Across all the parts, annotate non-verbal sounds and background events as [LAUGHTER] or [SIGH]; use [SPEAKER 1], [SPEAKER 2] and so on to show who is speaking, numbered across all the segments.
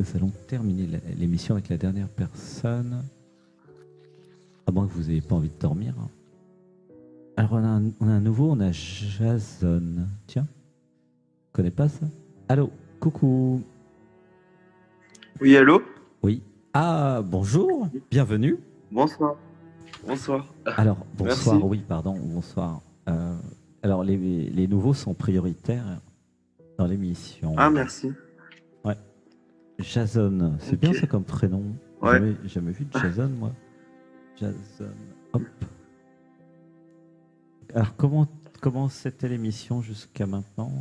[SPEAKER 1] nous allons terminer l'émission avec la dernière personne. À moins que vous n'ayez pas envie de dormir. hein. Alors, on a, un, on a un nouveau, on a Jason. Tiens, je connais pas ça? Allô, coucou.
[SPEAKER 2] Oui, allô?
[SPEAKER 1] Oui. Ah, bonjour, bienvenue.
[SPEAKER 2] Bonsoir. Bonsoir.
[SPEAKER 1] Alors, [LAUGHS] bonsoir,
[SPEAKER 2] Merci.
[SPEAKER 1] oui, pardon, bonsoir. Euh, alors, les, les nouveaux sont prioritaires dans l'émission.
[SPEAKER 2] Ah, merci.
[SPEAKER 1] Jason, c'est bien ça comme prénom.
[SPEAKER 2] Ouais.
[SPEAKER 1] Jamais, jamais vu de Jason, moi. Jason, hop. Alors, comment comment c'était l'émission jusqu'à maintenant?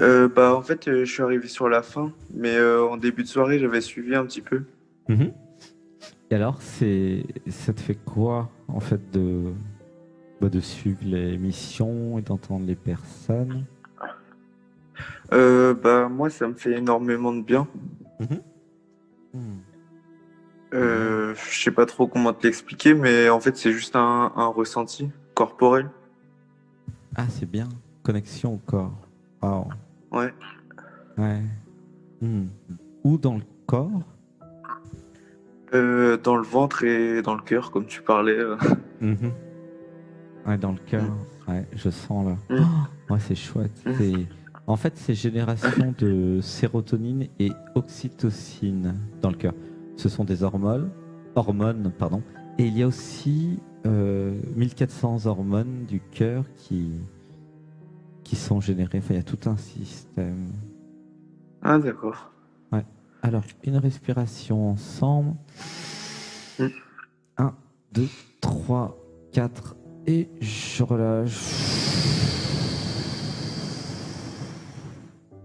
[SPEAKER 2] Euh, bah, en fait, euh, je suis arrivé sur la fin, mais euh, en début de soirée, j'avais suivi un petit peu.
[SPEAKER 1] Et alors, c'est ça te fait quoi, en fait, de, bah, de suivre l'émission et d'entendre les personnes?
[SPEAKER 2] Euh, bah, moi, ça me fait énormément de bien.
[SPEAKER 1] Hmm.
[SPEAKER 2] Euh, je sais pas trop comment te l'expliquer, mais en fait, c'est juste un, un ressenti corporel.
[SPEAKER 1] Ah, c'est bien. Connexion au corps. Wow.
[SPEAKER 2] Ouais.
[SPEAKER 1] Ouais. Hmm. Où dans le corps?
[SPEAKER 2] Euh, dans le ventre et dans le cœur, comme tu parlais.
[SPEAKER 1] Mhm. Ouais, dans le cœur. Ouais, je sens là.
[SPEAKER 2] Mm.
[SPEAKER 1] Oh, ouais, c'est chouette.
[SPEAKER 2] Mm.
[SPEAKER 1] C'est... En fait, c'est génération de sérotonine et oxytocine dans le cœur. Ce sont des hormones, hormones, pardon. Et il y a aussi euh, 1400 hormones du cœur qui qui sont générées. Enfin, il y a tout un système.
[SPEAKER 2] Ah, d'accord.
[SPEAKER 1] Alors, une respiration ensemble.
[SPEAKER 2] Mm.
[SPEAKER 1] 1, 2, 3, 4. Et je relâche.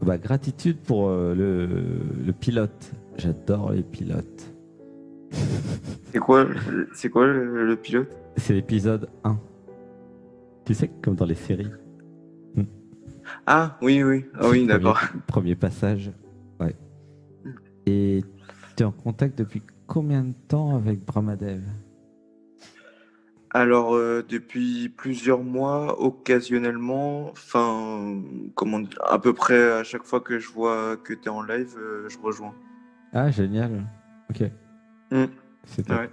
[SPEAKER 1] Bah, gratitude pour euh, le, le pilote. J'adore les pilotes.
[SPEAKER 2] C'est quoi, c'est quoi le, le pilote?
[SPEAKER 1] C'est l'épisode 1. Tu sais, comme dans les séries.
[SPEAKER 2] Ah, oui, oui. Ah, oui, d'accord.
[SPEAKER 1] Premier, premier passage. Ouais. Et tu es en contact depuis combien de temps avec Brahmadev?
[SPEAKER 2] Alors, euh, depuis plusieurs mois, occasionnellement, enfin, comment dire, à peu près à chaque fois que je vois que tu es en live, euh, je rejoins.
[SPEAKER 1] Ah, génial. Ok.
[SPEAKER 2] Mm.
[SPEAKER 1] C'est.
[SPEAKER 2] Ouais.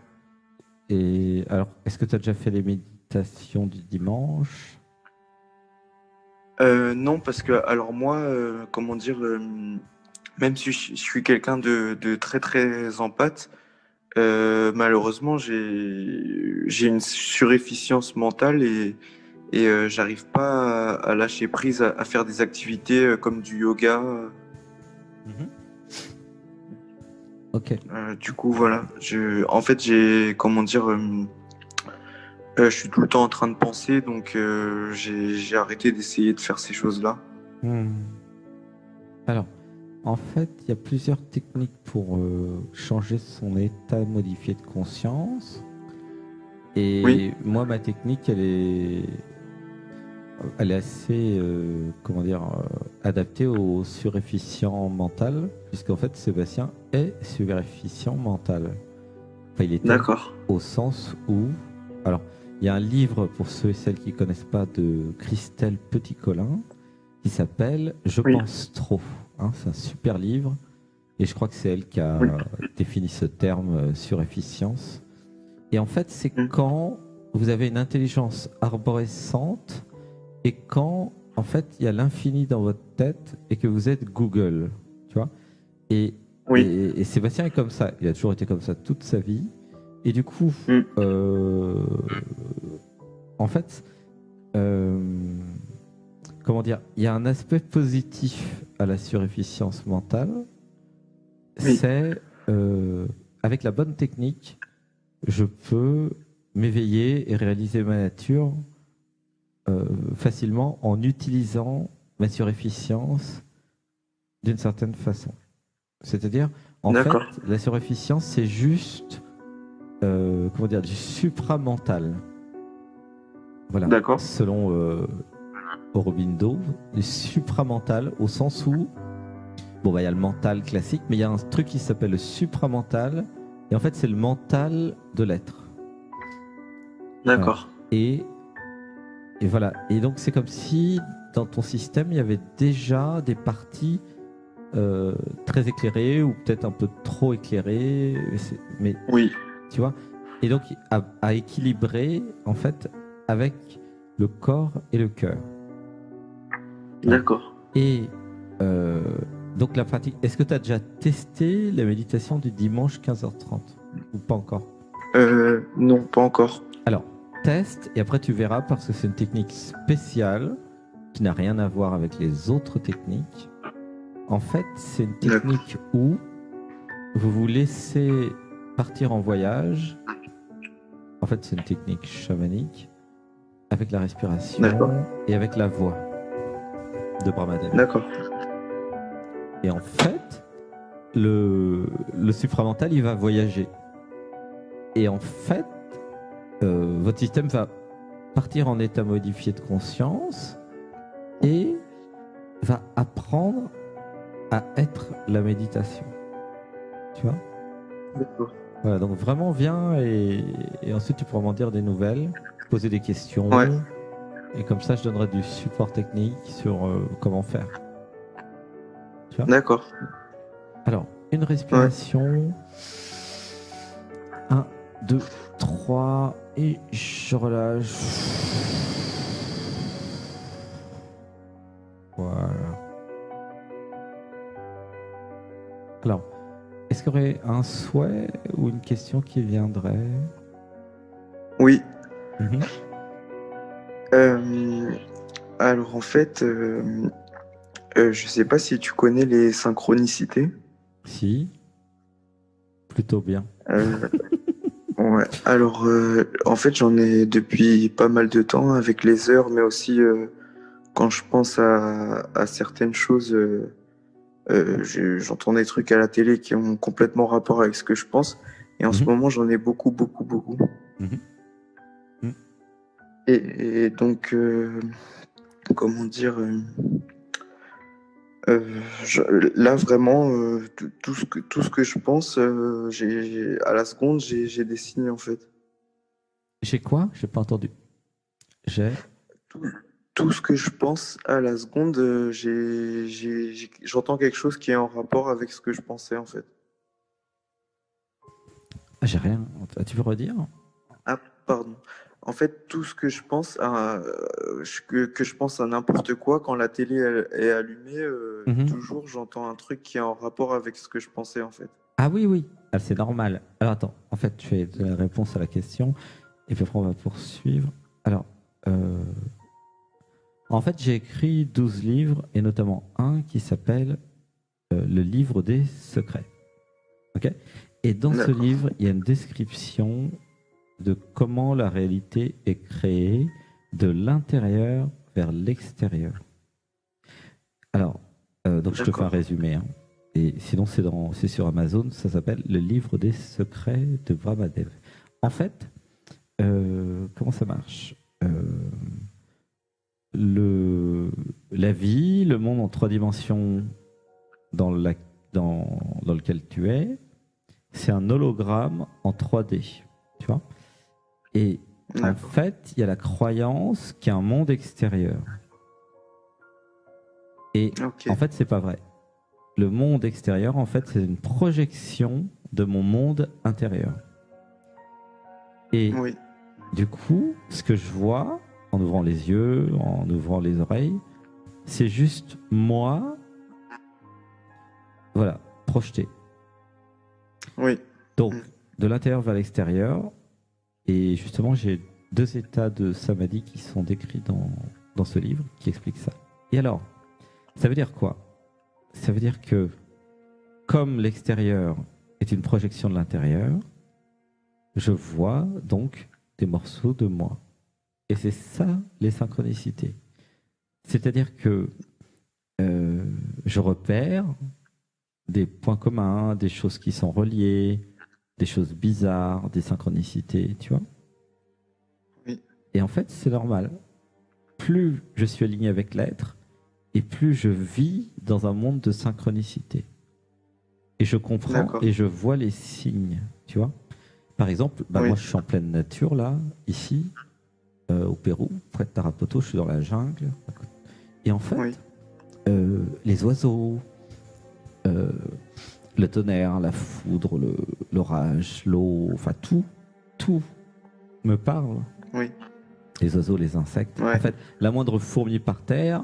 [SPEAKER 1] Et alors, est-ce que tu as déjà fait les méditations du dimanche?
[SPEAKER 2] Euh, non, parce que, alors moi, comment dire, même si je, suis quelqu'un de, de très très empathe, euh, malheureusement, j'ai une surefficience mentale et, et euh, j'arrive pas à, à lâcher prise, à, à faire des activités euh, comme du yoga.
[SPEAKER 1] Ok.
[SPEAKER 2] Euh, du coup, voilà. Je, en fait, j'ai, comment dire, je suis tout le temps en train de penser, donc j'ai j'ai arrêté d'essayer de faire ces choses-là.
[SPEAKER 1] Hmm. Alors, en fait, il y a plusieurs techniques pour euh, changer son état modifié de conscience. Et
[SPEAKER 2] Oui.
[SPEAKER 1] moi, ma technique, elle est, elle est assez, euh, comment dire, euh, adaptée au surefficient mental, puisqu'en fait, Sébastien est surefficient mental. Enfin, il est
[SPEAKER 2] D'accord.
[SPEAKER 1] au sens où, alors, il y a un livre pour ceux et celles qui connaissent pas de Christelle Petit-Colin qui s'appelle Je
[SPEAKER 2] Oui.
[SPEAKER 1] pense trop. Hein, c'est un super livre et je crois que c'est elle qui a
[SPEAKER 2] Oui.
[SPEAKER 1] défini ce terme euh, surefficience. Et en fait, c'est
[SPEAKER 2] Mm.
[SPEAKER 1] quand vous avez une intelligence arborescente et quand, en fait, il y a l'infini dans votre tête et que vous êtes Google, tu vois. Et
[SPEAKER 2] Oui.
[SPEAKER 1] et, et Sébastien est comme ça. Il a toujours été comme ça toute sa vie. Et du coup,
[SPEAKER 2] Mm.
[SPEAKER 1] euh, en fait, euh, comment dire, il y a un aspect positif à la surefficience mentale.
[SPEAKER 2] Oui.
[SPEAKER 1] C'est euh, avec la bonne technique, je peux m'éveiller et réaliser ma nature euh, facilement en utilisant ma surefficience d'une certaine façon. C'est-à-dire, en fait, la surefficience, c'est juste, euh, comment dire, du supramental. Voilà.
[SPEAKER 2] D'accord.
[SPEAKER 1] Selon euh, Aurobindo, le supramental, au sens où, bon, bah, il y a le mental classique, mais il y a un truc qui s'appelle le supramental, et en fait, c'est le mental de l'être.
[SPEAKER 2] D'accord.
[SPEAKER 1] Et, et voilà. Et donc, c'est comme si dans ton système, il y avait déjà des parties euh, très éclairé ou peut-être un peu trop éclairé, mais
[SPEAKER 2] Oui,
[SPEAKER 1] tu vois. Et donc à, à équilibrer en fait avec le corps et le cœur.
[SPEAKER 2] D'accord.
[SPEAKER 1] Et euh, donc la pratique. Est-ce que tu as déjà testé la méditation du dimanche 15h30 ou pas encore?
[SPEAKER 2] Euh, non, pas encore.
[SPEAKER 1] Alors, teste et après tu verras parce que c'est une technique spéciale qui n'a rien à voir avec les autres techniques. En fait, c'est une technique où vous vous laissez partir en voyage. En fait, c'est une technique chamanique avec la respiration et avec la voix de Brahmadev.
[SPEAKER 2] D'accord.
[SPEAKER 1] Et en fait, le, le supramental, il va voyager. Et en fait, euh, votre système va partir en état modifié de conscience et va apprendre à être la méditation. Tu vois?
[SPEAKER 2] D'accord.
[SPEAKER 1] Voilà, donc vraiment viens et, et ensuite tu pourras m'en dire des nouvelles, poser des questions.
[SPEAKER 2] Ouais.
[SPEAKER 1] Et comme ça, je donnerai du support technique sur euh, comment faire.
[SPEAKER 2] D'accord.
[SPEAKER 1] Alors, une respiration. 1, 2, 3. Et je relâche. Voilà. Alors, est-ce qu'il y aurait un souhait ou une question qui viendrait?
[SPEAKER 2] Oui.
[SPEAKER 1] Mhm.
[SPEAKER 2] Euh, alors en fait, euh, euh, je sais pas si tu connais les synchronicités.
[SPEAKER 1] Si. Plutôt bien.
[SPEAKER 2] Ouais. Alors en fait, j'en ai depuis pas mal de temps avec les heures, mais aussi quand je pense à, à certaines choses, euh, je- j'entends des trucs à la télé qui ont complètement rapport avec ce que je pense. Et en ce
[SPEAKER 1] Mhm.
[SPEAKER 2] moment, j'en ai beaucoup, beaucoup, beaucoup.
[SPEAKER 1] Mhm.
[SPEAKER 2] Et, et donc, euh, comment dire, euh, euh, je- là vraiment, tout, ce que, tout ce que je pense, j'ai, à la seconde, j'ai, j'ai des signes en fait.
[SPEAKER 1] J'ai quoi? J'ai pas entendu. J'ai.
[SPEAKER 2] Tout, tout ce que je pense à la seconde, j'ai, j'entends quelque chose qui est en rapport avec ce que je pensais en fait.
[SPEAKER 1] Ah, J'ai rien. Ah, Tu veux redire?
[SPEAKER 2] Ah, pardon. En fait, tout ce que je pense à, euh, que, que je pense à n'importe quoi, quand la télé est allumée, euh,
[SPEAKER 1] Mhm.
[SPEAKER 2] toujours j'entends un truc qui est en rapport avec ce que je pensais en fait.
[SPEAKER 1] Ah oui, oui, Ah, c'est normal. Alors attends, en fait, tu fais la réponse à la question, et puis après on va poursuivre. Alors, euh, en fait, j'ai écrit 12 livres, et notamment un qui s'appelle euh, Le livre des secrets. Ok? Et dans ce livre, il y a une description de comment la réalité est créée de l'intérieur vers l'extérieur. Alors, euh, donc je te fais un résumé. hein. Et sinon, c'est sur Amazon. Ça s'appelle Le livre des secrets de Brahmadev. En fait, euh, comment ça marche? Euh, le, La vie, le monde en trois dimensions dans, la, dans, dans lequel tu es, c'est un hologramme en 3D. Tu vois? Et en
[SPEAKER 2] D'accord.
[SPEAKER 1] fait, il y a la croyance qu'il y a un monde extérieur. Et en fait, c'est pas vrai. Le monde extérieur, en fait, c'est une projection de mon monde intérieur. Et
[SPEAKER 2] Oui.
[SPEAKER 1] du coup, ce que je vois en ouvrant les yeux, en ouvrant les oreilles, c'est juste moi, voilà, projeté.
[SPEAKER 2] Oui.
[SPEAKER 1] Donc,
[SPEAKER 2] Mm.
[SPEAKER 1] de l'intérieur vers l'extérieur. Et justement, j'ai deux états de samadhi qui sont décrits dans, dans ce livre qui expliquent ça. Et alors, ça veut dire quoi? Ça veut dire que comme l'extérieur est une projection de l'intérieur, je vois donc des morceaux de moi. Et c'est ça les synchronicités. C'est-à-dire que euh, je repère des points communs, des choses qui sont reliées, des choses bizarres, des synchronicités, tu vois.
[SPEAKER 2] Oui.
[SPEAKER 1] Et en fait, c'est normal. Plus je suis aligné avec l'être, et plus je vis dans un monde de synchronicité. Et je comprends et je vois les signes, tu vois. Par exemple, bah,
[SPEAKER 2] Oui.
[SPEAKER 1] moi je suis en pleine nature là, ici, euh, au Pérou, près de Tarapoto, je suis dans la jungle. Et en fait,
[SPEAKER 2] Oui.
[SPEAKER 1] euh, les oiseaux, le tonnerre, la foudre, le- l'orage, l'eau, enfin tout, tout me parle.
[SPEAKER 2] Oui.
[SPEAKER 1] Les oiseaux, les insectes.
[SPEAKER 2] Ouais.
[SPEAKER 1] En fait, la moindre fourmi par terre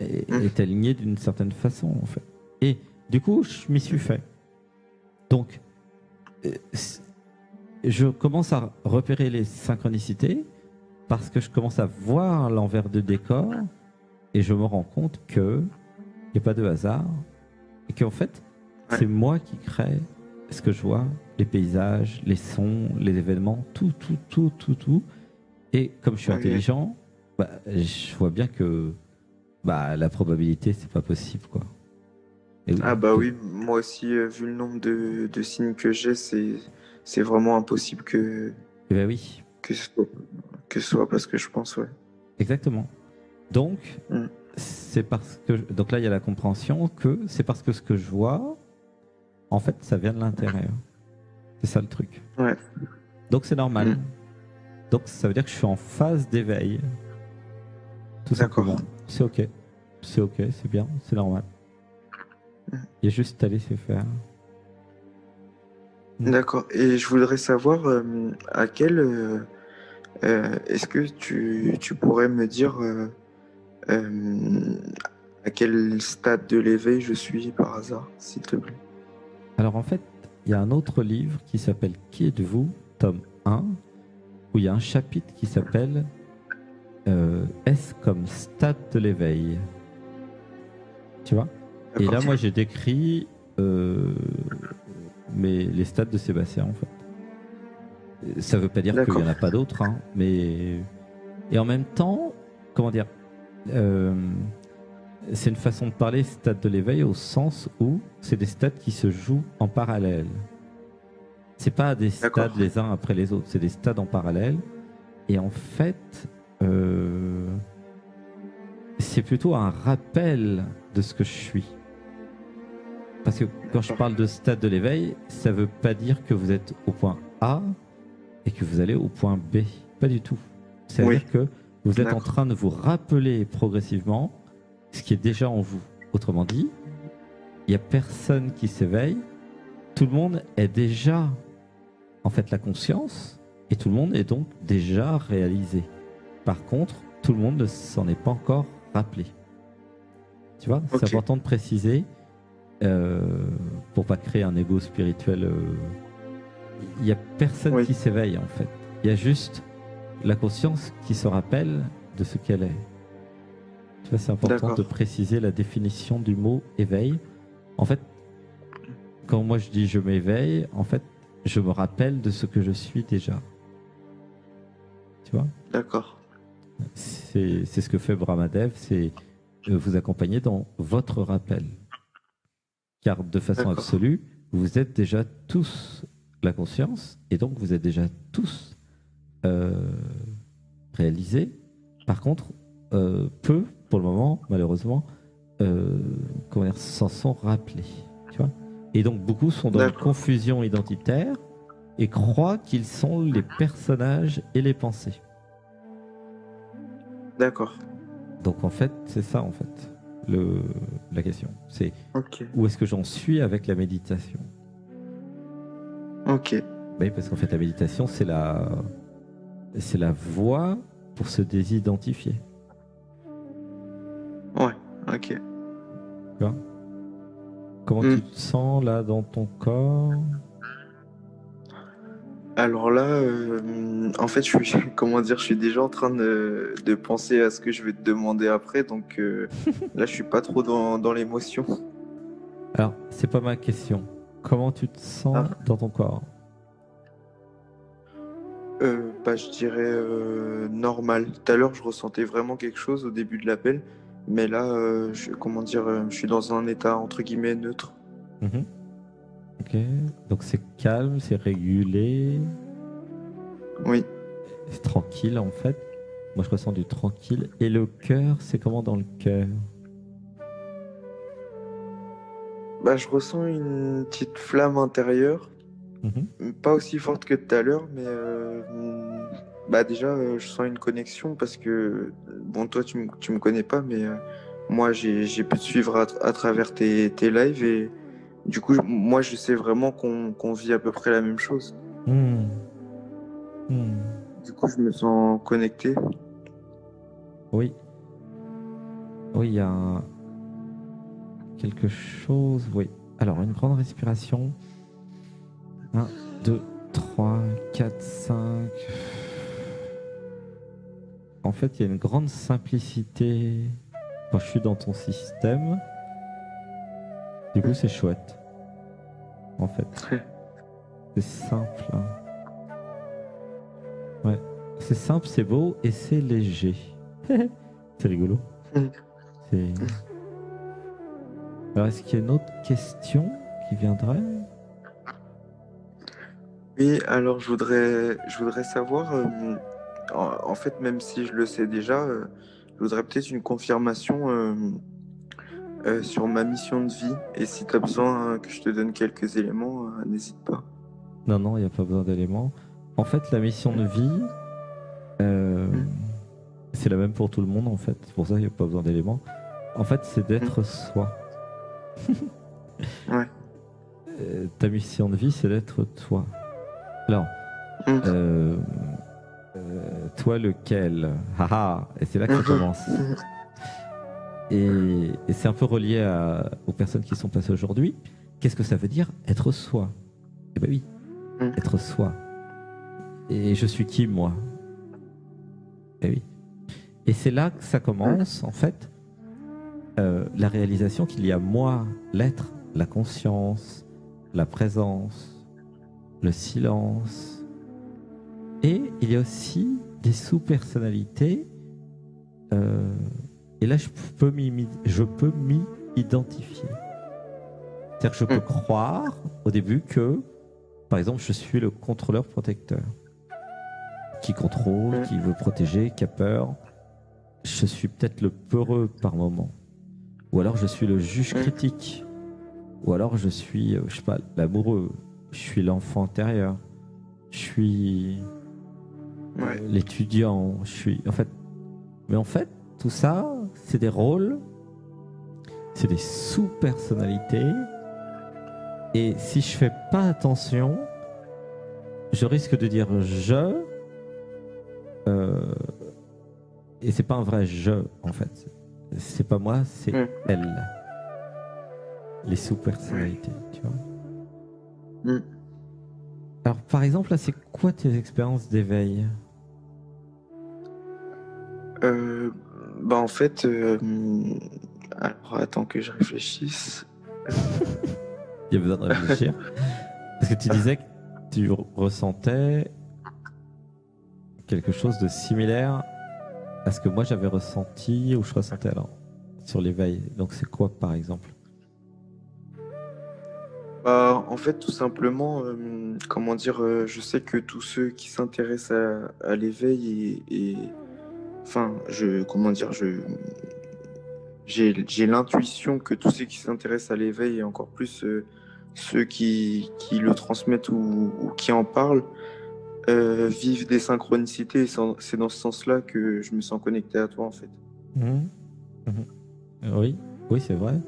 [SPEAKER 1] est,
[SPEAKER 2] Mm.
[SPEAKER 1] est alignée d'une certaine façon, en fait. Et du coup, je m'y suis fait. Donc, euh, je commence à repérer les synchronicités parce que je commence à voir l'envers de décor et je me rends compte que il n'y a pas de hasard et qu'en fait. C'est moi qui crée ce que je vois, les paysages, les sons, les événements, tout, tout, tout, tout, tout. Et comme je suis intelligent, bah, je vois bien que bah, la probabilité, c'est pas possible, quoi. Et
[SPEAKER 2] Ah bah oui, moi aussi, euh, vu le nombre de, de signes que j'ai, c'est c'est vraiment impossible que,
[SPEAKER 1] ben oui,
[SPEAKER 2] que, ce soit, que ce soit parce que je pense, ouais.
[SPEAKER 1] exactement. Donc,
[SPEAKER 2] Mm.
[SPEAKER 1] c'est parce que donc là, il y a la compréhension que c'est parce que ce que je vois, en fait, ça vient de l'intérieur. C'est ça le truc.
[SPEAKER 2] Ouais.
[SPEAKER 1] Donc c'est normal.
[SPEAKER 2] Mm.
[SPEAKER 1] Donc ça veut dire que je suis en phase d'éveil. Tout
[SPEAKER 2] D'accord.
[SPEAKER 1] C'est ok. C'est ok, c'est bien, c'est normal.
[SPEAKER 2] Mm.
[SPEAKER 1] Il y a juste à laisser faire. Mm.
[SPEAKER 2] D'accord. Et je voudrais savoir euh, à quel euh, euh, est-ce que tu, tu pourrais me dire à quel stade de l'éveil je suis par hasard, s'il te plaît?
[SPEAKER 1] Alors en fait, il y a un autre livre qui s'appelle Qui êtes-vous tome 1, où il y a un chapitre qui s'appelle euh, S comme stade de l'éveil? Tu vois? Et là, moi, j'ai décrit euh, mais les stades de Sébastien, en fait. Ça veut pas dire qu'il n'y en a pas d'autres, hein, mais. Et en même temps, comment dire euh, C'est une façon de parler stade de l'éveil au sens où c'est des stades qui se jouent en parallèle. C'est pas des stades les uns après les autres, c'est des stades en parallèle. Et en fait, euh, c'est plutôt un rappel de ce que je suis. Parce que quand je parle de stade de l'éveil, ça veut pas dire que vous êtes au point A et que vous allez au point B. Pas du tout. Ça veut
[SPEAKER 2] Oui.
[SPEAKER 1] dire que vous êtes en train de vous rappeler progressivement ce qui est déjà en vous. Autrement dit, il n'y a personne qui s'éveille. Tout le monde est déjà en fait la conscience et tout le monde est donc déjà réalisé. Par contre, tout le monde ne s'en est pas encore rappelé. Tu vois, c'est important de préciser euh, pour pas créer un ego spirituel. euh, Il y a personne
[SPEAKER 2] Oui.
[SPEAKER 1] qui s'éveille en fait. Il y a juste la conscience qui se rappelle de ce qu'elle est. C'est important de préciser la définition du mot éveil. En fait, quand moi je dis je m'éveille, en fait, je me rappelle de ce que je suis déjà. Tu vois?
[SPEAKER 2] D'accord.
[SPEAKER 1] C'est ce que fait Brahmadev, c'est vous accompagner dans votre rappel. Car de façon absolue, vous êtes déjà tous la conscience, et donc vous êtes déjà tous euh, réalisés. Par contre, euh, peu, pour le moment, malheureusement, euh, s'en sont rappelés. Tu vois et donc beaucoup sont dans une confusion identitaire et croient qu'ils sont les personnages et les pensées.
[SPEAKER 2] D'accord.
[SPEAKER 1] Donc en fait, c'est ça en fait le, la question. C'est où est-ce que j'en suis avec la méditation?
[SPEAKER 2] Ok.
[SPEAKER 1] Oui, parce qu'en fait la méditation c'est la c'est la voie pour se désidentifier.
[SPEAKER 2] Ouais. Ok.
[SPEAKER 1] Tu vois Comment
[SPEAKER 2] Mm.
[SPEAKER 1] tu te sens là dans ton corps?
[SPEAKER 2] Alors là, euh, en fait, je suis, [LAUGHS] comment dire, je suis déjà en train de, de penser à ce que je vais te demander après, donc euh, là, je suis pas trop dans, dans l'émotion.
[SPEAKER 1] Alors, c'est pas ma question. Comment tu te sens
[SPEAKER 2] Ah.
[SPEAKER 1] dans ton corps?
[SPEAKER 2] Euh, bah, je dirais euh, normal. Tout à l'heure, je ressentais vraiment quelque chose au début de l'appel, mais là, euh, je, comment dire, euh, je suis dans un état entre guillemets neutre.
[SPEAKER 1] Mhm. Ok. Donc c'est calme, c'est régulé,
[SPEAKER 2] Oui.
[SPEAKER 1] c'est tranquille en fait. Moi je ressens du tranquille. Et le cœur, c'est comment dans le cœur?
[SPEAKER 2] Bah, je ressens une petite flamme intérieure,
[SPEAKER 1] Mhm.
[SPEAKER 2] pas aussi forte que tout à l'heure, mais euh, bah déjà, euh, je sens une connexion parce que, bon, toi, tu me, tu me connais pas, mais euh, moi, j'ai, j'ai pu te suivre à, à travers tes, tes lives et du coup, moi, je sais vraiment qu'on qu'on vit à peu près la même chose.
[SPEAKER 1] Hmm. Hmm.
[SPEAKER 2] Du coup, je me sens connecté.
[SPEAKER 1] Oui. Oui, il y a quelque chose. Oui. Alors, une grande respiration. 1, 2, 3, 4, 5. En fait, il y a une grande simplicité quand je suis dans ton système. Du coup, c'est chouette. En fait. [LAUGHS] C'est simple. hein. Ouais. C'est simple, c'est beau et c'est léger. [LAUGHS] c'est rigolo. C'est- [LAUGHS] Alors, est-ce qu'il y a une autre question qui viendrait?
[SPEAKER 2] Oui, alors je voudrais, je voudrais savoir, euh, en, en fait, même si je le sais déjà, euh, je voudrais peut-être une confirmation euh, euh, sur ma mission de vie. Et si tu as besoin euh, que je te donne quelques éléments, n'hésite pas.
[SPEAKER 1] Non, non, il n'y a pas besoin d'éléments. En fait, la mission de vie, euh, c'est la même pour tout le monde, en fait. C'est pour ça qu'il n'y a pas besoin d'éléments. En fait, c'est d'être soi. [LAUGHS]
[SPEAKER 2] Ouais.
[SPEAKER 1] Euh, ta mission de vie, c'est d'être toi. Alors,
[SPEAKER 2] Mm.
[SPEAKER 1] euh, euh, toi lequel Haha Et c'est là que ça
[SPEAKER 2] Mhm.
[SPEAKER 1] commence. Et, et c'est un peu relié à- aux personnes qui sont passées aujourd'hui. Qu'est-ce que ça veut dire être soi? Eh ben oui,
[SPEAKER 2] Mm.
[SPEAKER 1] être soi. Et je suis qui moi? Eh oui. Et c'est là que ça commence, en fait, euh, la réalisation qu'il y a moi, l'être, la conscience, la présence, le silence. Et il y a aussi des sous-personnalités. euh, et là, je peux m'y identifier. C'est-à-dire que je peux
[SPEAKER 2] Mm.
[SPEAKER 1] croire au début que, par exemple, je suis le contrôleur protecteur qui contrôle,
[SPEAKER 2] Mm.
[SPEAKER 1] qui veut protéger, qui a peur. Je suis peut-être le peureux par moment. Ou alors je suis le juge
[SPEAKER 2] Mm.
[SPEAKER 1] critique. Ou alors je suis, euh, je sais pas, l'amoureux. Je suis l'enfant intérieur. Je suis
[SPEAKER 2] Ouais.
[SPEAKER 1] l'étudiant. Je suis, en fait, mais en fait, tout ça, c'est des rôles, c'est des sous-personnalités. Et si je fais pas attention, je risque de dire je. euh, et c'est pas un vrai je, en fait. C'est pas moi, c'est elle. Les sous-personnalités, tu vois. Alors, par exemple, là, c'est quoi tes expériences d'éveil?
[SPEAKER 2] Euh, bah en fait, euh, alors attends que je réfléchisse.
[SPEAKER 1] Il y a besoin de réfléchir. Parce que tu disais que tu ressentais quelque chose de similaire à ce que moi j'avais ressenti ou je ressentais alors sur l'éveil. Donc c'est quoi par exemple?
[SPEAKER 2] Bah, en fait, tout simplement, euh, comment dire, euh, je sais que tous ceux qui s'intéressent à, à l'éveil et, et- enfin, je, comment dire, je, j'ai, l'intuition que tous ceux qui s'intéressent à l'éveil et encore plus euh, ceux qui, qui le transmettent ou, qui en parlent euh, vivent des synchronicités. C'est dans ce sens-là que je me sens connecté à toi, en fait.
[SPEAKER 1] Mhm. Mhm. Euh, Oui, oui c'est vrai.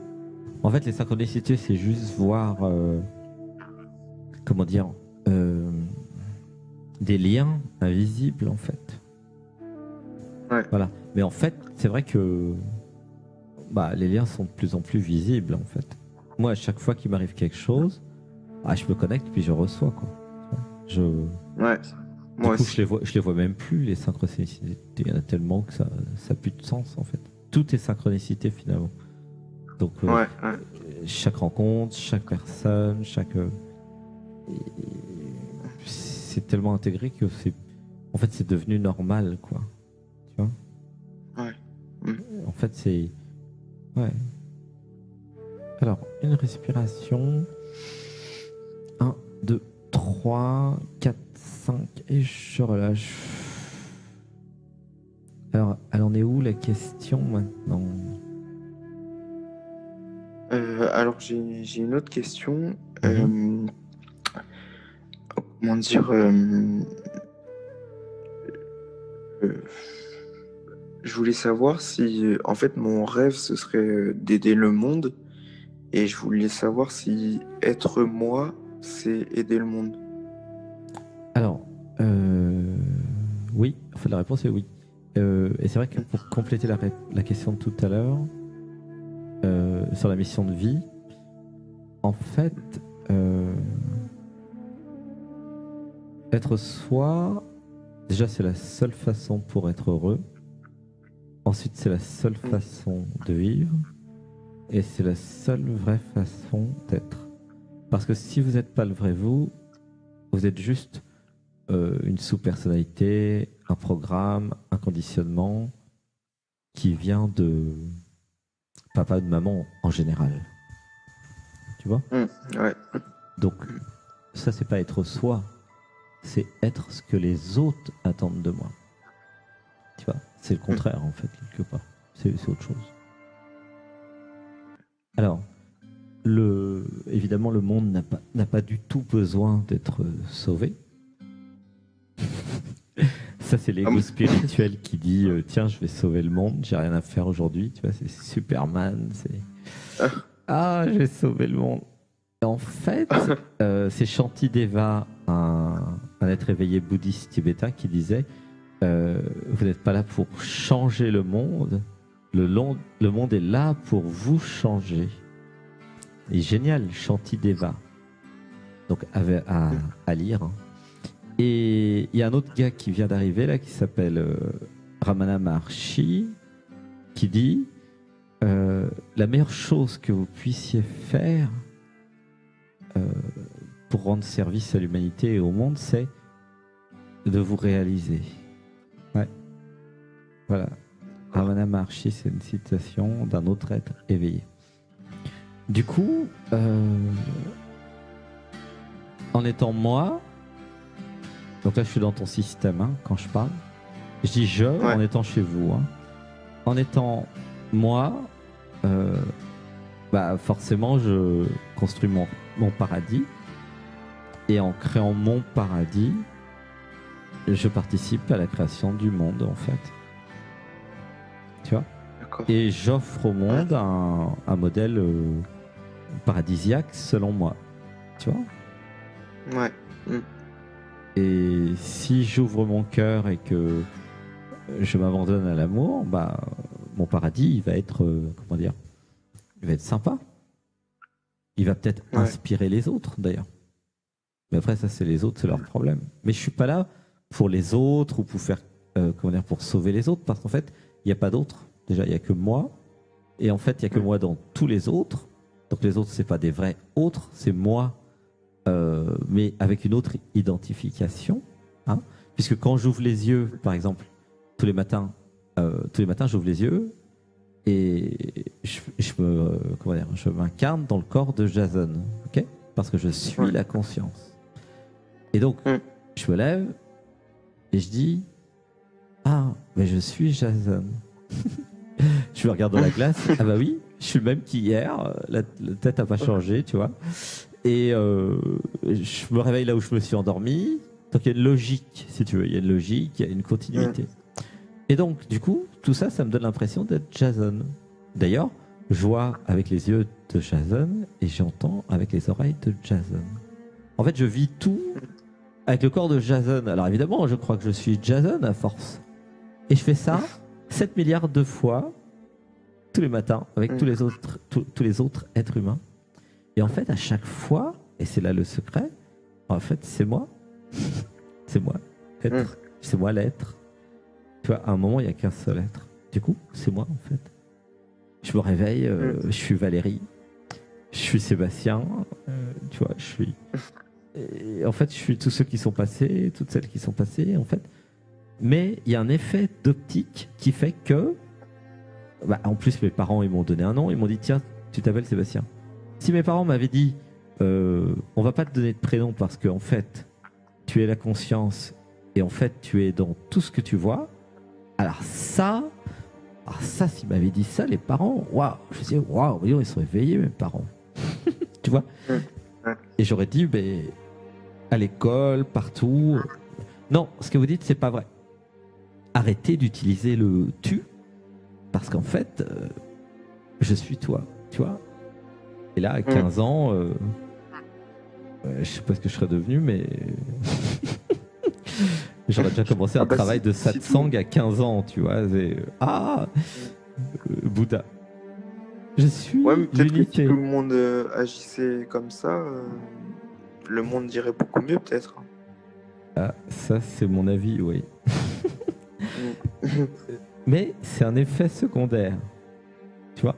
[SPEAKER 1] En fait les synchronicités c'est juste voir, comment dire, des liens invisibles en fait.
[SPEAKER 2] Ouais.
[SPEAKER 1] Voilà. Mais en fait, c'est vrai que bah, les liens sont de plus en plus visibles en fait. Moi, à chaque fois qu'il m'arrive quelque chose, ah, je me connecte puis je reçois quoi. Je,
[SPEAKER 2] Ouais,
[SPEAKER 1] du
[SPEAKER 2] moi
[SPEAKER 1] coup,
[SPEAKER 2] aussi.
[SPEAKER 1] je les vois, je les vois même plus les synchronicités. Il y en a tellement que ça, ça plus de sens en fait. Tout est synchronicité finalement. Donc euh,
[SPEAKER 2] Ouais, ouais.
[SPEAKER 1] chaque rencontre, chaque personne, chaque euh, c'est tellement intégré que c'est en fait c'est devenu normal quoi. Tu vois
[SPEAKER 2] Ouais. Mm.
[SPEAKER 1] En fait c'est ouais. Alors une respiration. 1, 2, 3, 4, 5 et je relâche. Alors, elle en est où la question maintenant?
[SPEAKER 2] Euh, alors, j'ai une autre question.
[SPEAKER 1] Mhm.
[SPEAKER 2] Euh, comment dire euh, euh, Je voulais savoir si, euh, en fait, mon rêve, ce serait euh, d'aider le monde Et je voulais savoir si être moi, c'est aider le monde.
[SPEAKER 1] Alors, euh, oui, en fait, la réponse est oui. Euh, et c'est vrai que pour compléter la, question de tout à l'heure, sur la mission de vie, en fait, être soi, déjà, c'est la seule façon pour être heureux. Ensuite, c'est la seule façon de vivre. Et c'est la seule vraie façon d'être. Parce que si vous n'êtes pas le vrai vous, vous êtes juste euh, une sous-personnalité, un programme, un conditionnement qui vient de papa ou de maman en général. Tu vois?
[SPEAKER 2] Ouais.
[SPEAKER 1] Donc, ça, c'est pas être soi, c'est être ce que les autres attendent de moi. Tu vois? C'est le contraire, en fait, quelque part. C'est autre chose. Alors, le, évidemment, le monde n'a pas, pas du tout besoin d'être euh, sauvé. [LAUGHS] Ça, c'est l'ego
[SPEAKER 2] Ah
[SPEAKER 1] spirituel qui dit euh, Tiens, je vais sauver le monde, j'ai rien à faire aujourd'hui. Tu vois, c'est Superman. C'est Ah, je vais sauver le monde. Et en fait, euh, c'est Shantideva, un, un être éveillé bouddhiste tibétain, qui disait euh, Vous n'êtes pas là pour changer le monde, le, monde est là pour vous changer. Et génial, Shantideva. Donc à, à, à lire. hein. Et il y a un autre gars qui vient d'arriver là, qui s'appelle euh, Ramana Maharshi, qui dit euh, La meilleure chose que vous puissiez faire euh, pour rendre service à l'humanité et au monde, c'est de vous réaliser. Voilà. Ramana Maharshi, c'est une citation d'un autre être éveillé. Du coup, euh, en étant moi, donc là je suis dans ton système hein, quand je parle, je dis je en étant chez vous. hein. En étant moi, euh, bah forcément je construis mon, mon paradis et en créant mon paradis, je participe à la création du monde en fait. Tu vois et j'offre au monde un, un modèle euh, paradisiaque selon moi. Tu vois
[SPEAKER 2] Ouais.
[SPEAKER 1] Et si j'ouvre mon cœur et que je m'abandonne à l'amour, bah, mon paradis, il va être, euh, comment dire, il va être sympa. Il va peut-être
[SPEAKER 2] Ouais.
[SPEAKER 1] inspirer les autres, d'ailleurs. Mais après, ça, c'est les autres, c'est leur problème. Mais je suis pas là pour les autres ou pour faire, euh, comment dire, pour sauver les autres, parce qu'en fait, il n'y a pas d'autres. Déjà, il n'y a que moi. Et en fait, il n'y a que moi dans tous les autres. Donc les autres, c'est pas des vrais autres, c'est moi euh, mais avec une autre identification. hein. Puisque quand j'ouvre les yeux, par exemple, tous les matins, euh, tous les matins, j'ouvre les yeux et je, je me, comment dire, je m'incarne dans le corps de Jason, ok? Parce que je suis la conscience. Et donc,
[SPEAKER 2] Mm.
[SPEAKER 1] je me lève et je dis, ah, mais je suis Jason. [LAUGHS] je me regarde dans la glace, ah bah oui, je suis le même qu'hier, la, la tête n'a pas changé, tu vois. Et euh, je me réveille là où je me suis endormi. Donc il y a une logique, si tu veux. Il y a une logique, il y a une continuité. Et donc, du coup, tout ça, ça me donne l'impression d'être Jason. D'ailleurs, je vois avec les yeux de Jason et j'entends avec les oreilles de Jason. En fait, je vis tout avec le corps de Jason. Alors évidemment, je crois que je suis Jason à force. Et je fais ça 7 milliards de fois tous les matins avec
[SPEAKER 2] Mm.
[SPEAKER 1] tous les autres, tous- tous les autres êtres humains. Et en fait, à chaque fois, et c'est là le secret, en fait, c'est moi. [LAUGHS] c'est moi. Être. C'est moi l'être. Tu vois, à un moment, il n'y a qu'un seul être. Du coup, c'est moi, en fait. Je me réveille, euh, je suis Valérie. Je suis Sébastien. euh, tu vois, je suis. [LAUGHS] Et en fait, je suis tous ceux qui sont passés, toutes celles qui sont passées, en fait. Mais il y a un effet d'optique qui fait que. bah, en plus, mes parents, ils m'ont donné un nom. Ils m'ont dit tiens, tu t'appelles Sébastien. Si mes parents m'avaient dit euh, on va pas te donner de prénom parce qu'en fait, tu es la conscience et en fait, tu es dans tout ce que tu vois. Alors ça, alors ça, s'ils m'avaient dit ça, les parents, waouh, je disais waouh, ils sont éveillés, mes parents. [LAUGHS] tu vois? Et j'aurais dit, ben, à l'école, partout. Non, ce que vous dites, c'est pas vrai. Arrêtez d'utiliser le tu, parce qu'en fait, euh, je suis toi, tu vois. Et là, à 15 ans, euh, euh, je sais pas ce que je serais devenu, mais [LAUGHS] j'aurais déjà commencé un
[SPEAKER 2] Ah bah,
[SPEAKER 1] travail de satsang à 15 ans, tu vois. Ah Euh, Bouddha. Je suis
[SPEAKER 2] Ouais, mais peut-être que si tout le monde euh, agissait comme ça, le monde irait beaucoup mieux, peut-être.
[SPEAKER 1] Ah, ça, c'est mon avis, oui. [LAUGHS] [LAUGHS] Mais c'est un effet secondaire. Tu vois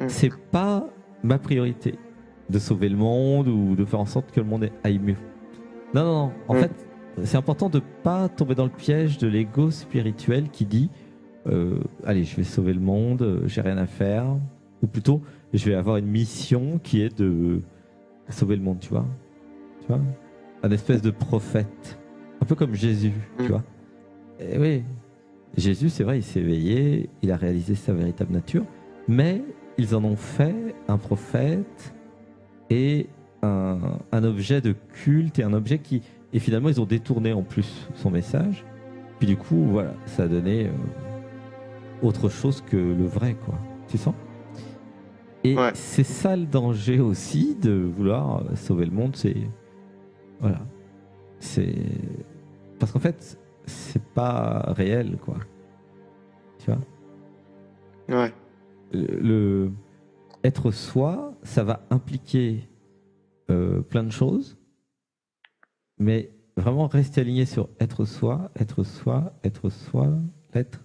[SPEAKER 2] Mm.
[SPEAKER 1] C'est pas ma priorité de sauver le monde ou de faire en sorte que le monde aille mieux. Non, non, non. En
[SPEAKER 2] Mm.
[SPEAKER 1] fait, c'est important de pas tomber dans le piège de l'ego spirituel qui dit euh, Allez, je vais sauver le monde, euh, j'ai rien à faire. Ou plutôt, je vais avoir une mission qui est de sauver le monde, tu vois Tu vois? Un espèce de prophète. Un peu comme Jésus, tu
[SPEAKER 2] Mm.
[SPEAKER 1] vois Et oui, Jésus, c'est vrai, il s'est éveillé, il a réalisé sa véritable nature, mais ils en ont fait un prophète et un, un objet de culte et un objet qui. Et finalement, ils ont détourné en plus son message. Puis du coup, voilà, ça a donné euh, autre chose que le vrai, quoi. Tu sens? Et
[SPEAKER 2] Ouais.
[SPEAKER 1] c'est ça le danger aussi de vouloir euh, sauver le monde, c'est. Voilà. C'est. Parce qu'en fait, c'est pas réel, quoi. Tu vois?
[SPEAKER 2] Ouais.
[SPEAKER 1] le être soi, ça va impliquer euh, plein de choses, mais vraiment rester aligné sur être soi, être soi, être soi, l'être.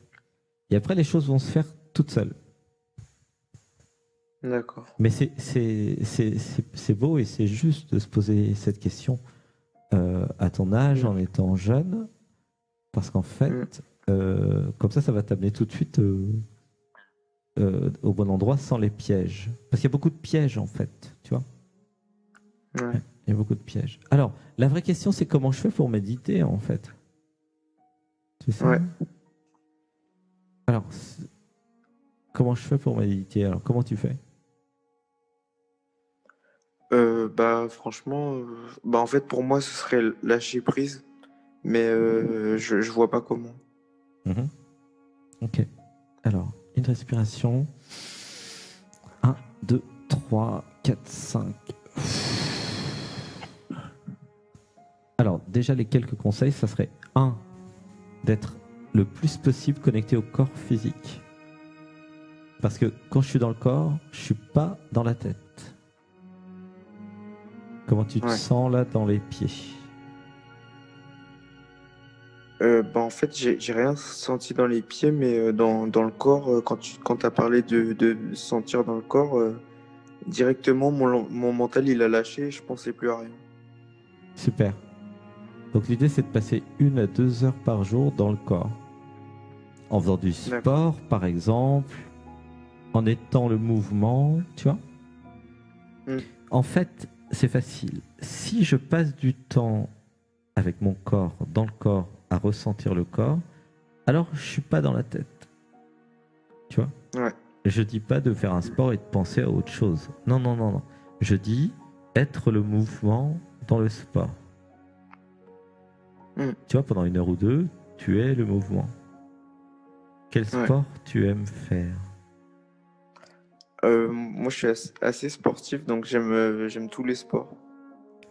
[SPEAKER 1] Et après, les choses vont se faire toutes seules.
[SPEAKER 2] D'accord.
[SPEAKER 1] Mais c'est beau et c'est juste de se poser cette question euh, à ton âge, en étant jeune, parce qu'en fait,
[SPEAKER 2] Mm.
[SPEAKER 1] euh, comme ça, ça va t'amener tout de suite euh, euh, au bon endroit sans les pièges. Parce qu'il y a beaucoup de pièges, en fait, tu vois
[SPEAKER 2] Ouais.
[SPEAKER 1] Il y a beaucoup de pièges. Alors, la vraie question, c'est comment je fais pour méditer, en fait? C'est ça
[SPEAKER 2] Ouais.
[SPEAKER 1] Alors, comment je fais pour méditer Alors, comment tu fais?
[SPEAKER 2] Euh, bah franchement, euh, bah en fait pour moi ce serait lâcher prise, mais euh, je, je vois pas comment.
[SPEAKER 1] Mhm. Ok. Alors, une respiration. 1, 2, 3, 4, 5. Alors, déjà, les quelques conseils, ça serait 1. D'être le plus possible connecté au corps physique. Parce que quand je suis dans le corps, je suis pas dans la tête. Comment tu te
[SPEAKER 2] Ouais.
[SPEAKER 1] sens là dans les pieds?
[SPEAKER 2] Euh, bah en fait j'ai rien senti dans les pieds, mais euh, dans, dans le corps, euh, quand tu quand as parlé de, de sentir dans le corps, euh, directement mon, mon mental il a lâché, je pensais plus à rien.
[SPEAKER 1] Super. Donc l'idée c'est de passer une à deux heures par jour dans le corps. En faisant du sport par exemple, en étant le mouvement, tu vois.
[SPEAKER 2] Mm.
[SPEAKER 1] En fait, c'est facile. Si je passe du temps avec mon corps, dans le corps, à ressentir le corps, alors je suis pas dans la tête. Tu vois?
[SPEAKER 2] Ouais.
[SPEAKER 1] Je dis pas de faire un sport et de penser à autre chose. Non, non, non, non. Je dis être le mouvement dans le sport.
[SPEAKER 2] Mm.
[SPEAKER 1] Tu vois, pendant une heure ou deux, tu es le mouvement. Quel
[SPEAKER 2] Ouais.
[SPEAKER 1] sport tu aimes faire?
[SPEAKER 2] Euh, moi je suis assez, assez sportif, donc j'aime euh, j'aime tous les sports.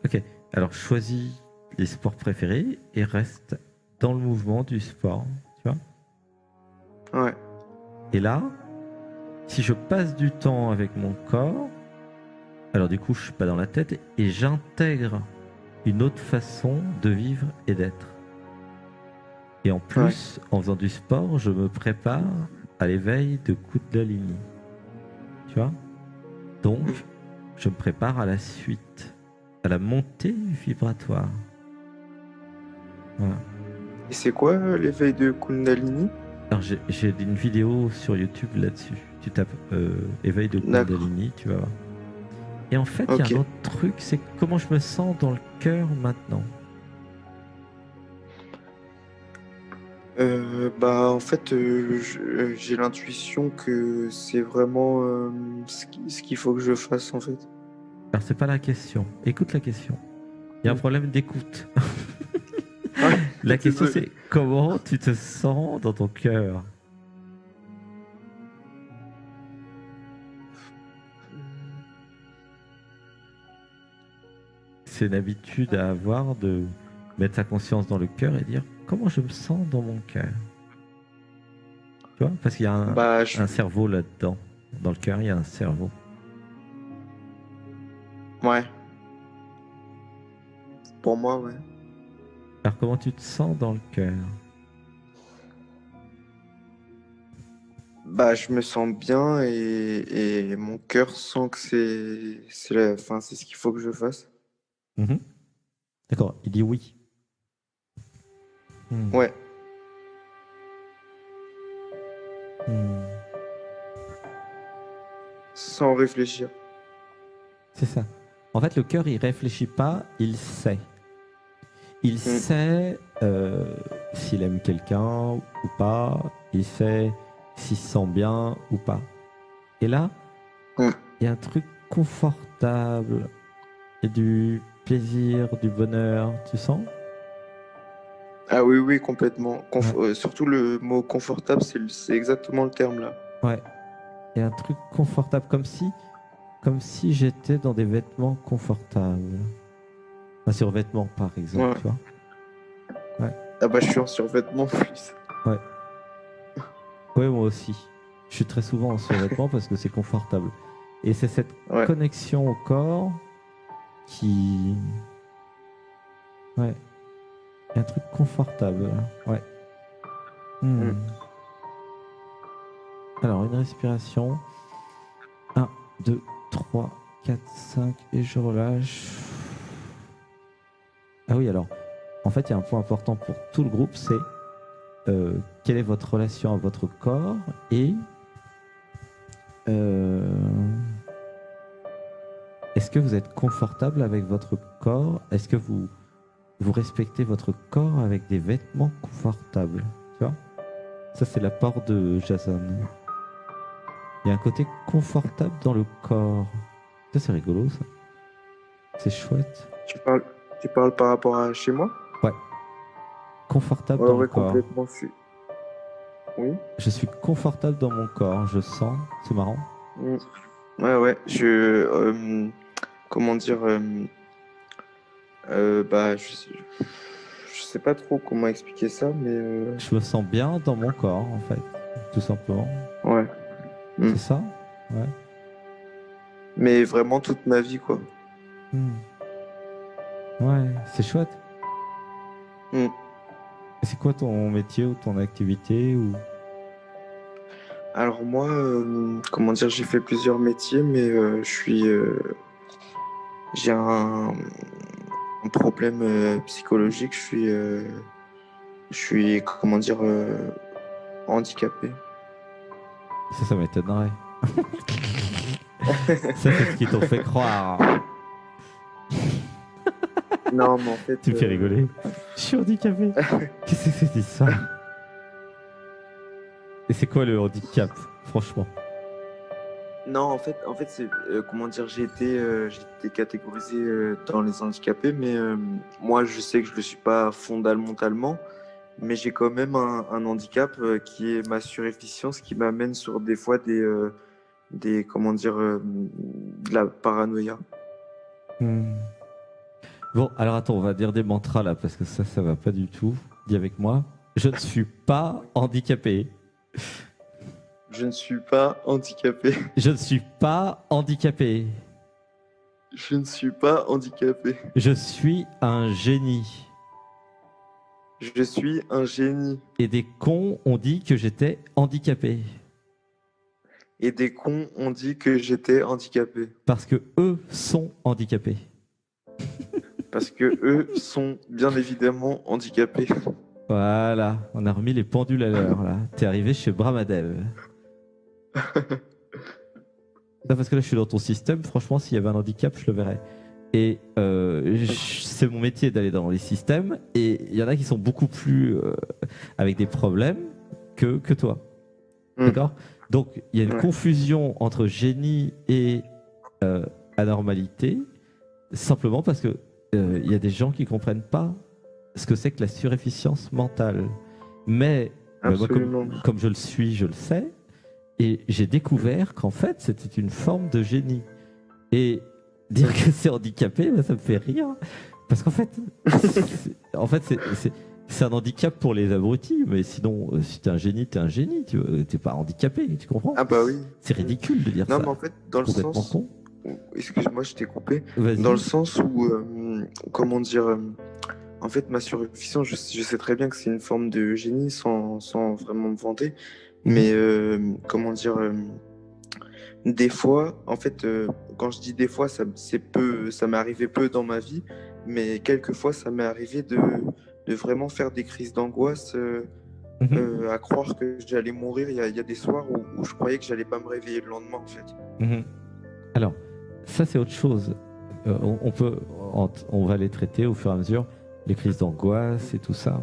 [SPEAKER 1] Ok, alors choisis les sports préférés et reste dans le mouvement du sport. Tu vois
[SPEAKER 2] Ouais.
[SPEAKER 1] Et là, si je passe du temps avec mon corps, alors du coup, je suis pas dans la tête et j'intègre une autre façon de vivre et d'être. Et en plus, en faisant du sport, je me prépare à l'éveil de Kundalini. Tu vois? Donc, je me prépare à la suite, à la montée vibratoire. Voilà.
[SPEAKER 2] Et c'est quoi euh, l'éveil de Kundalini?
[SPEAKER 1] Alors j'ai- une vidéo sur YouTube là-dessus. Tu tapes euh, éveil de. Kundalini, tu vas voir. Et en fait, il y a un autre truc, c'est comment je me sens dans le cœur maintenant.
[SPEAKER 2] Euh, bah en fait euh, j'ai l'intuition que c'est vraiment euh, ce qui- ce qu'il faut que je fasse en fait.
[SPEAKER 1] Alors c'est pas la question. Écoute la question. Il y a un
[SPEAKER 2] Mm.
[SPEAKER 1] problème d'écoute. [LAUGHS] La question c'est comment tu te sens dans ton cœur c'est une habitude à avoir de mettre sa conscience dans le cœur et dire comment je me sens dans mon cœur? Tu vois? Parce qu'il y a un,
[SPEAKER 2] Bah, je-
[SPEAKER 1] un cerveau là-dedans. Dans le cœur, il y a un cerveau.
[SPEAKER 2] ouais. Pour moi, ouais.
[SPEAKER 1] Alors comment tu te sens dans le cœur?
[SPEAKER 2] Bah, je me sens bien et, et mon cœur sent que c'est c'est la, enfin, c'est ce qu'il faut que je fasse.
[SPEAKER 1] Mhm. D'accord, il dit oui. Hmm.
[SPEAKER 2] Ouais.
[SPEAKER 1] Hmm.
[SPEAKER 2] Sans réfléchir.
[SPEAKER 1] C'est ça. En fait, le cœur, il réfléchit pas, il sait. Il sait euh, s'il aime quelqu'un ou pas. Il sait s'il se sent bien ou pas. Et là,
[SPEAKER 2] Mm.
[SPEAKER 1] il y a un truc confortable. Et du plaisir, du bonheur, tu sens?
[SPEAKER 2] Ah oui, oui, complètement. Conf- euh, surtout le mot confortable, c'est le- c'est exactement le terme là.
[SPEAKER 1] Ouais. Il y a un truc confortable, comme si, comme si j'étais dans des vêtements confortables. Un survêtement, par exemple,
[SPEAKER 2] Ouais.
[SPEAKER 1] tu vois.
[SPEAKER 2] Ah bah, je suis en survêtement en plus.
[SPEAKER 1] Oui, moi aussi. Je suis très souvent en survêtement parce que c'est confortable. Et c'est cette
[SPEAKER 2] Ouais.
[SPEAKER 1] connexion au corps qui. Ouais. Il y a un truc confortable. Ouais. Hmm.
[SPEAKER 2] Mm.
[SPEAKER 1] Alors, une respiration. 1, 2, 3, 4, 5. Et je relâche. Ah oui, alors. En fait, il y a un point important pour tout le groupe c'est euh, quelle est votre relation à votre corps et euh, est-ce que vous êtes confortable avec votre corps? Est-ce que vous, vous respectez votre corps avec des vêtements confortables? Tu vois? Ça, c'est l'apport de Jason. Il y a un côté confortable dans le corps. Ça, c'est rigolo, ça. C'est chouette.
[SPEAKER 2] Tu parles par rapport à chez moi?
[SPEAKER 1] Confortable
[SPEAKER 2] Ouais,
[SPEAKER 1] dans
[SPEAKER 2] ouais,
[SPEAKER 1] le corps.
[SPEAKER 2] complètement. je suis- Oui.
[SPEAKER 1] Je suis confortable dans mon corps. Je sens. C'est marrant.
[SPEAKER 2] Mm. Ouais, ouais. Je. euh, comment dire euh, euh, Bah, je, je sais pas trop comment expliquer ça, mais.
[SPEAKER 1] Je me sens bien dans mon corps, en fait. Tout simplement.
[SPEAKER 2] ouais. Mm.
[SPEAKER 1] C'est ça
[SPEAKER 2] Mais vraiment toute ma vie, quoi.
[SPEAKER 1] Hmm. Ouais, c'est chouette. Et C'est quoi ton métier ou ton activité ou...
[SPEAKER 2] Alors moi, euh, comment dire, j'ai fait plusieurs métiers, mais euh, je suis, euh, j'ai un, un problème euh, psychologique. Je suis, euh, je suis, comment dire, euh, handicapé.
[SPEAKER 1] Ça, ça m'étonnerait. [LAUGHS] ça, c'est ce qu'ils t'ont fait croire.
[SPEAKER 2] Non, mais en fait,
[SPEAKER 1] Tu me fais
[SPEAKER 2] euh,
[SPEAKER 1] rigoler. [LAUGHS] Je suis handicapé. [LAUGHS] Qu'est-ce que c'est que ça Et c'est quoi le handicap, franchement?
[SPEAKER 2] Non, en fait, en fait, c'est euh, comment dire, j'ai été, euh, j'ai été catégorisé euh, dans les handicapés, mais euh, moi, je sais que je le suis pas fondamentalement, mais j'ai quand même un, un handicap euh, qui est ma surefficience, qui m'amène sur des fois des, euh, des, comment dire, euh, de la paranoïa.
[SPEAKER 1] Hmm. Bon, alors attends, on va dire des mantras là, parce que ça, ça va pas du tout. Dis avec moi. Je ne suis pas handicapé.
[SPEAKER 2] Je ne suis pas handicapé.
[SPEAKER 1] Je ne suis pas handicapé.
[SPEAKER 2] Je ne suis pas handicapé.
[SPEAKER 1] Je suis un génie.
[SPEAKER 2] Je suis un génie.
[SPEAKER 1] Et des cons ont dit que j'étais handicapé.
[SPEAKER 2] Et des cons ont dit que j'étais handicapé.
[SPEAKER 1] Parce que eux sont handicapés.
[SPEAKER 2] Parce que eux sont bien évidemment handicapés.
[SPEAKER 1] Voilà, on a remis les pendules à l'heure là. T'es arrivé chez Bramadev. Non, parce que là, je suis dans ton système. Franchement, s'il y avait un handicap, je le verrais. Et euh, c'est mon métier d'aller dans les systèmes. Et il y en a qui sont beaucoup plus euh, avec des problèmes que, que toi.
[SPEAKER 2] Mm.
[SPEAKER 1] D'accord? Donc, il y a une
[SPEAKER 2] Ouais.
[SPEAKER 1] confusion entre génie et euh, anormalité, simplement parce que euh, il y a des gens qui comprennent pas ce que c'est que la surefficience mentale. Mais euh, moi, comme, comme je le suis, je le sais. Et j'ai découvert qu'en fait, c'était une forme de génie. Et dire que c'est handicapé, bah, ça me fait rire. Parce qu'en fait, c'est- en fait, c'est- un handicap pour les abrutis, mais sinon, euh, si t'es un génie, t'es un génie, tu t'es pas handicapé, tu comprends?
[SPEAKER 2] Ah bah oui.
[SPEAKER 1] C'est ridicule de dire
[SPEAKER 2] Non,
[SPEAKER 1] ça.
[SPEAKER 2] mais en fait, dans le sens.
[SPEAKER 1] con.
[SPEAKER 2] Excuse-moi, je t'ai coupé. Dans le sens où, euh, comment dire, euh, en fait, ma suréfficience, je, je sais très bien que c'est une forme de génie sans, sans vraiment me vanter. Mais, euh, comment dire, des fois, en fait, quand je dis des fois, ça, c'est peu, ça m'est arrivé peu dans ma vie, mais quelques fois, ça m'est arrivé de, de vraiment faire des crises d'angoisse, euh,
[SPEAKER 1] Mhm.
[SPEAKER 2] à croire que j'allais mourir. Il y a, il y a des soirs où, où je croyais que j'allais pas me réveiller le lendemain, en fait.
[SPEAKER 1] Mhm. Alors, ça c'est autre chose. Euh, on, on peut, on, on va les traiter au fur et à mesure, les crises d'angoisse et tout ça.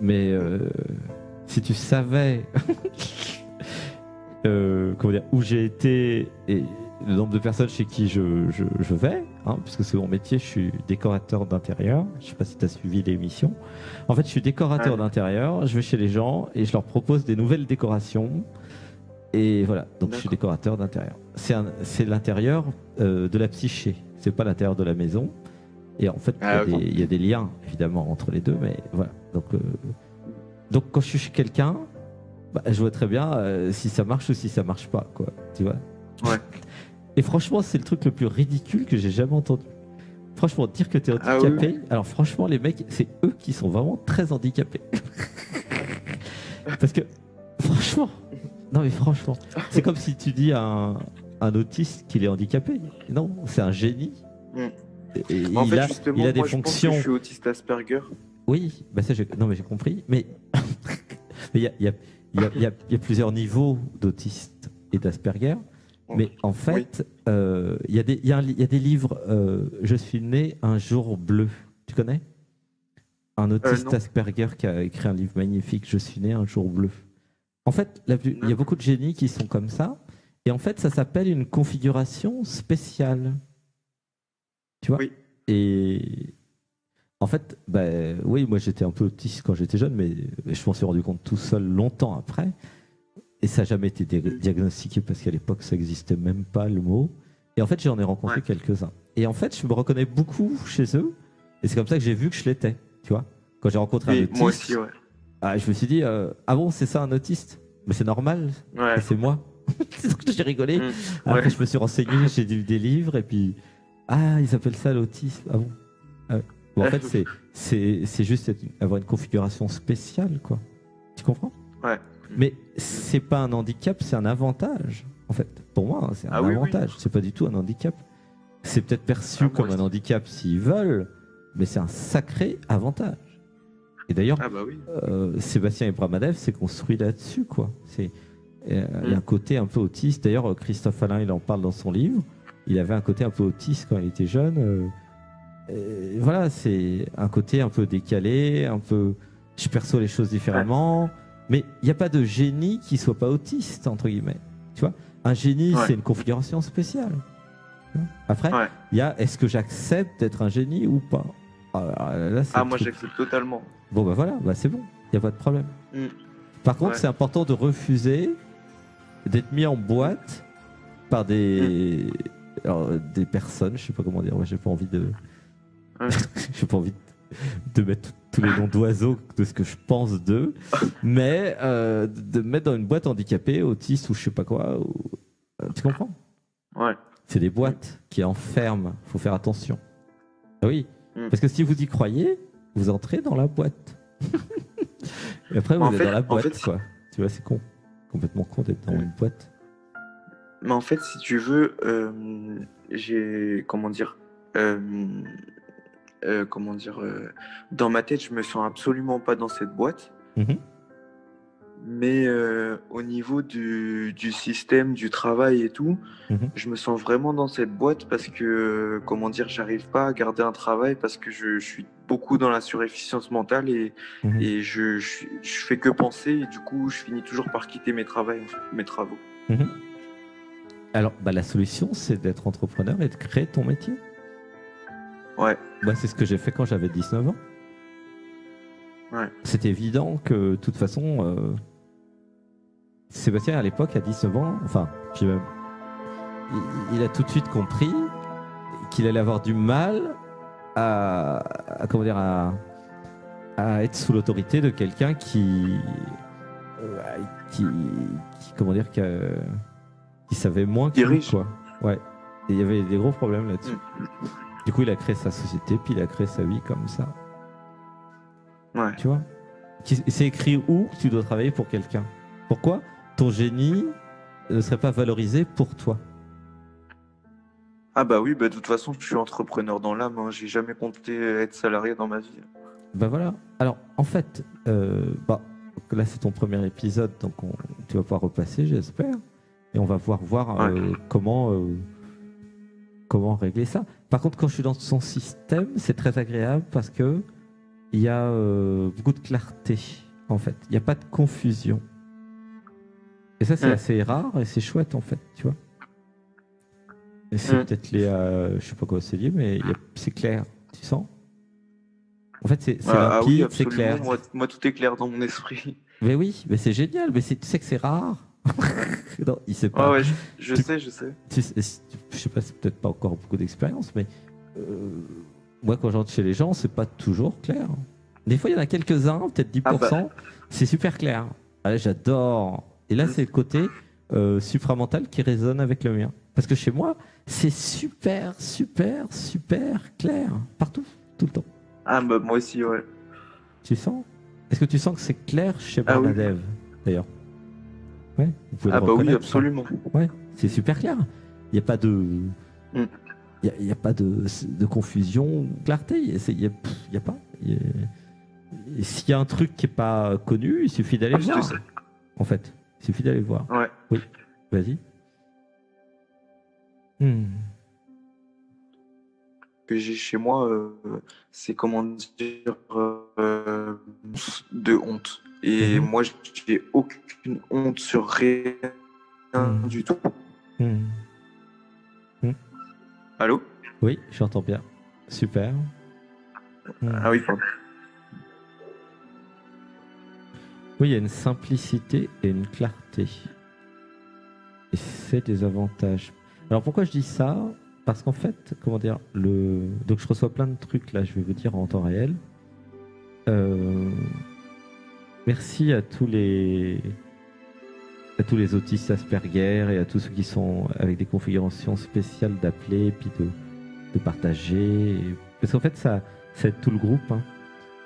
[SPEAKER 1] Mais euh, si tu savais [LAUGHS] euh, comment dire, où j'ai été et le nombre de personnes chez qui je, je, je vais, hein, puisque c'est mon métier, je suis décorateur d'intérieur. Je sais pas si tu as suivi l'émission. En fait, je suis décorateur d'intérieur. Je vais chez les gens et je leur propose des nouvelles décorations. Et voilà, donc je suis décorateur d'intérieur. C'est l'intérieur euh, de la psyché, c'est pas l'intérieur de la maison. Et en fait, il y a
[SPEAKER 2] Ah,
[SPEAKER 1] des-
[SPEAKER 2] ok.
[SPEAKER 1] il y, a des liens évidemment entre les deux, mais voilà. Donc, euh, donc quand je suis chez quelqu'un, bah, je vois très bien euh, si ça marche ou si ça marche pas, quoi. Tu vois?
[SPEAKER 2] Ouais.
[SPEAKER 1] Et franchement, c'est le truc le plus ridicule que j'ai jamais entendu. Franchement, dire que tu es
[SPEAKER 2] Ah oui,
[SPEAKER 1] handicapé, alors franchement, les mecs, c'est eux qui sont vraiment très handicapés. [LAUGHS] Parce que, franchement, non mais franchement, c'est comme si tu dis à un, un autiste qu'il est handicapé. Non, c'est un génie.
[SPEAKER 2] Mm.
[SPEAKER 1] Et- et
[SPEAKER 2] en
[SPEAKER 1] il,
[SPEAKER 2] fait,
[SPEAKER 1] a, il a des
[SPEAKER 2] moi, je pense que
[SPEAKER 1] fonctions.
[SPEAKER 2] je suis autiste Asperger.
[SPEAKER 1] Oui, bah ça, non mais j'ai compris. Mais [LAUGHS] il y a, y y y plusieurs niveaux d'autistes et d'Asperger. Mais en fait, euh, il y, a des- y a livres. euh, je suis né un jour bleu. Tu connais? Un autiste
[SPEAKER 2] non.
[SPEAKER 1] Asperger qui a écrit un livre magnifique. Je suis né un jour bleu. En fait, il y a beaucoup de génies qui sont comme ça. Et en fait, ça s'appelle une configuration spéciale. Tu vois?
[SPEAKER 2] Oui.
[SPEAKER 1] Et en fait, bah, oui, moi j'étais un peu autiste quand j'étais jeune, mais je m'en suis rendu compte tout seul longtemps après. Et ça n'a jamais été dia- diagnostiqué parce qu'à l'époque, ça n'existait même pas le mot. Et en fait, j'en ai rencontré
[SPEAKER 2] Ouais.
[SPEAKER 1] quelques-uns. Et en fait, je me reconnais beaucoup chez eux. Et c'est comme ça que j'ai vu que je l'étais. Tu vois? Quand j'ai rencontré un
[SPEAKER 2] Et
[SPEAKER 1] autiste,
[SPEAKER 2] moi aussi, ouais.
[SPEAKER 1] Ah, je me suis dit, euh, ah bon, c'est ça un autiste Mais c'est normal,
[SPEAKER 2] Ouais.
[SPEAKER 1] c'est moi. [LAUGHS] j'ai rigolé.
[SPEAKER 2] Mm.
[SPEAKER 1] Après, je me suis renseigné, j'ai lu des livres, et puis, ah, ils appellent ça l'autisme. Ah bon Ah ouais. Bon, En fait, c'est, c'est, c'est juste avoir une configuration spéciale, quoi. Tu comprends
[SPEAKER 2] Ouais.
[SPEAKER 1] Mais c'est pas un handicap, c'est un avantage, en fait. Pour moi, hein, c'est un
[SPEAKER 2] Ah oui, oui.
[SPEAKER 1] avantage. C'est pas du tout un handicap. C'est peut-être perçu
[SPEAKER 2] Ah,
[SPEAKER 1] comme un handicap s'ils veulent, mais c'est un sacré avantage. Et d'ailleurs,
[SPEAKER 2] Ah bah oui.
[SPEAKER 1] euh, Sébastien Ibramadev s'est construit là-dessus, quoi. C'est euh, il y a
[SPEAKER 2] Mm.
[SPEAKER 1] un côté un peu autiste. D'ailleurs, Christophe Alain, il en parle dans son livre. Il avait un côté un peu autiste quand il était jeune. euh, voilà, c'est un côté un peu décalé, un peu. Je perçois les choses différemment. Mais il n'y a pas de génie qui soit pas autiste entre guillemets. Tu vois, un génie,
[SPEAKER 2] Ouais.
[SPEAKER 1] c'est une configuration spéciale. Après,
[SPEAKER 2] Ouais.
[SPEAKER 1] il y a est-ce que j'accepte d'être un génie ou pas? Là, c'est
[SPEAKER 2] Ah,
[SPEAKER 1] le
[SPEAKER 2] moi, j'accepte totalement.
[SPEAKER 1] Bon, bah voilà, bah c'est bon, il n'y a pas de problème.
[SPEAKER 2] Mm.
[SPEAKER 1] Par contre,
[SPEAKER 2] Ouais.
[SPEAKER 1] c'est important de refuser d'être mis en boîte par des,
[SPEAKER 2] Mm.
[SPEAKER 1] alors, des personnes, je sais pas comment dire, moi j'ai pas envie de.
[SPEAKER 2] Ouais. [LAUGHS]
[SPEAKER 1] j'ai pas envie de, de mettre tous les noms d'oiseaux de ce que je pense d'eux, [LAUGHS] mais euh, de me mettre dans une boîte handicapée, autiste ou je sais pas quoi. ou- euh, Tu comprends?
[SPEAKER 2] Ouais.
[SPEAKER 1] C'est des boîtes qui enferment, faut faire attention. Ah oui,
[SPEAKER 2] Mm.
[SPEAKER 1] parce que si vous y croyez, vous entrez dans la boîte. [LAUGHS] Et après, vous
[SPEAKER 2] En
[SPEAKER 1] êtes
[SPEAKER 2] fait-
[SPEAKER 1] dans la
[SPEAKER 2] en
[SPEAKER 1] boîte,
[SPEAKER 2] fait,
[SPEAKER 1] quoi. Tu vois, c'est con. Complètement con d'être dans
[SPEAKER 2] Mm.
[SPEAKER 1] une boîte.
[SPEAKER 2] Mais en fait, si tu veux, euh, j'ai. Comment dire euh, euh, Comment dire Dans ma tête, je me sens absolument pas dans cette boîte.
[SPEAKER 1] Mhm.
[SPEAKER 2] Mais euh, au niveau du, du système, du travail et tout,
[SPEAKER 1] Mhm.
[SPEAKER 2] je me sens vraiment dans cette boîte parce que, comment dire, j'arrive pas à garder un travail parce que je, je suis beaucoup dans la surefficience mentale et,
[SPEAKER 1] Mhm.
[SPEAKER 2] et je, je, je fais que penser et du coup, je finis toujours par quitter mes, travails, en fait, mes travaux.
[SPEAKER 1] Alors, bah, la solution, c'est d'être entrepreneur et de créer ton métier?
[SPEAKER 2] Ouais,
[SPEAKER 1] Bah, c'est ce que j'ai fait quand j'avais 19 ans.
[SPEAKER 2] Ouais.
[SPEAKER 1] C'est évident que, de toute façon, euh, Sébastien, à l'époque, à 19 ans, enfin, puis même, il, il a tout de suite compris qu'il allait avoir du mal à, à- comment dire à, à être sous l'autorité de quelqu'un qui, euh, qui qui comment dire qui, savait moins que lui, quoi. Ouais. Et il y avait des gros problèmes là-dessus. Du coup, il a créé sa société, puis il a créé sa vie comme ça.
[SPEAKER 2] Ouais.
[SPEAKER 1] Tu vois? C'est écrit où tu dois travailler pour quelqu'un? Pourquoi? Ton génie ne serait pas valorisé pour toi
[SPEAKER 2] Ah bah oui, bah de toute façon, je suis entrepreneur dans l'âme. Hein. J'ai jamais compté être salarié dans ma vie.
[SPEAKER 1] Ben voilà. Alors, en fait, euh, bah, là, c'est ton premier épisode, donc on- tu vas pouvoir repasser, j'espère. Et on va pouvoir voir euh, comment, euh, comment régler ça. Par contre, quand je suis dans son système, c'est très agréable parce que il y a euh, beaucoup de clarté, en fait. Il n'y a pas de confusion. Et ça, c'est assez rare et c'est chouette, en fait, tu vois. Et c'est peut-être à, je sais pas quoi c'est lié, mais c'est clair, tu sens En fait, c'est
[SPEAKER 2] Ah, ah oui,
[SPEAKER 1] limpide, c'est clair.
[SPEAKER 2] Moi, moi, tout est clair dans mon esprit.
[SPEAKER 1] Mais oui, mais c'est génial, mais tu sais que c'est rare. [LAUGHS] non, il sait pas.
[SPEAKER 2] Ouais, ouais, je, je
[SPEAKER 1] Tu-
[SPEAKER 2] sais, je sais.
[SPEAKER 1] Tu je sais pas, c'est peut-être pas encore beaucoup d'expérience, mais euh, moi, quand j'entre chez les gens, c'est pas toujours clair. Des fois, il y en a quelques-uns, peut-être 10%, c'est super clair. Ah, J'adore. Et là,
[SPEAKER 2] Mm.
[SPEAKER 1] c'est le côté euh, supramental qui résonne avec le mien. Parce que chez moi, c'est super, super, super clair. Partout, tout le temps.
[SPEAKER 2] Ah bah moi aussi, ouais.
[SPEAKER 1] Tu sens? Est-ce que tu sens que c'est clair chez
[SPEAKER 2] Ah oui.
[SPEAKER 1] Barnadev, d'ailleurs? Ouais, vous pouvez
[SPEAKER 2] Ah bah oui, absolument.
[SPEAKER 1] Ouais, c'est super clair. Il n'y a pas de.
[SPEAKER 2] Mm.
[SPEAKER 1] Il y a, pas de, de confusion clarté. Il n'y a, pas. S'il y a un truc qui n'est pas connu, il suffit d'aller
[SPEAKER 2] Ah,
[SPEAKER 1] voir. En fait, il suffit d'aller voir.
[SPEAKER 2] Ouais.
[SPEAKER 1] Vas-y. Hmm.
[SPEAKER 2] que j'ai chez moi, euh, c'est comment dire euh, de honte. Et
[SPEAKER 1] Mhm.
[SPEAKER 2] moi, j'ai aucune honte sur rien
[SPEAKER 1] Mhm.
[SPEAKER 2] du tout.
[SPEAKER 1] Hmm.
[SPEAKER 2] Allô
[SPEAKER 1] Oui, j'entends bien. Super. Hmm.
[SPEAKER 2] Ah oui, pardon.
[SPEAKER 1] Oui, il y a une simplicité et une clarté. Et c'est des avantages. Alors pourquoi je dis ça? Parce qu'en fait, comment dire, le... donc je reçois plein de trucs là, je vais vous dire en temps réel. Euh, Merci à tous les à tous les autistes Asperger et à tous ceux qui sont avec des configurations spéciales d'appeler puis de, de partager. Parce qu'en fait, ça, ça aide tout le groupe. hein.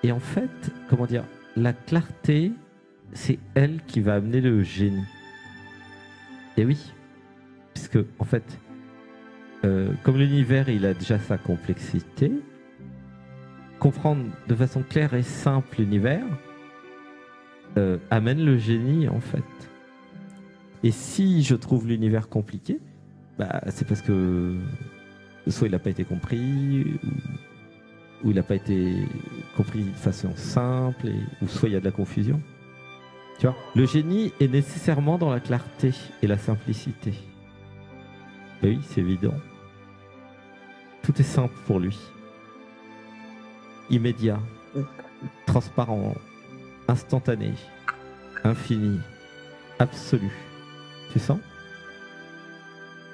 [SPEAKER 1] Et en fait, comment dire, la clarté, c'est elle qui va amener le génie. Et oui, puisque en fait, euh, comme l'univers, il a déjà sa complexité, comprendre de façon claire et simple l'univers euh, amène le génie en fait. Et si je trouve l'univers compliqué, bah, c'est parce que soit il n'a pas été compris, ou, il n'a pas été compris de façon simple, et, ou soit il y a de la confusion. Tu vois, le génie est nécessairement dans la clarté et la simplicité. Ben oui, c'est évident. Tout est simple pour lui. Immédiat, transparent, instantané, infini, absolu. Sens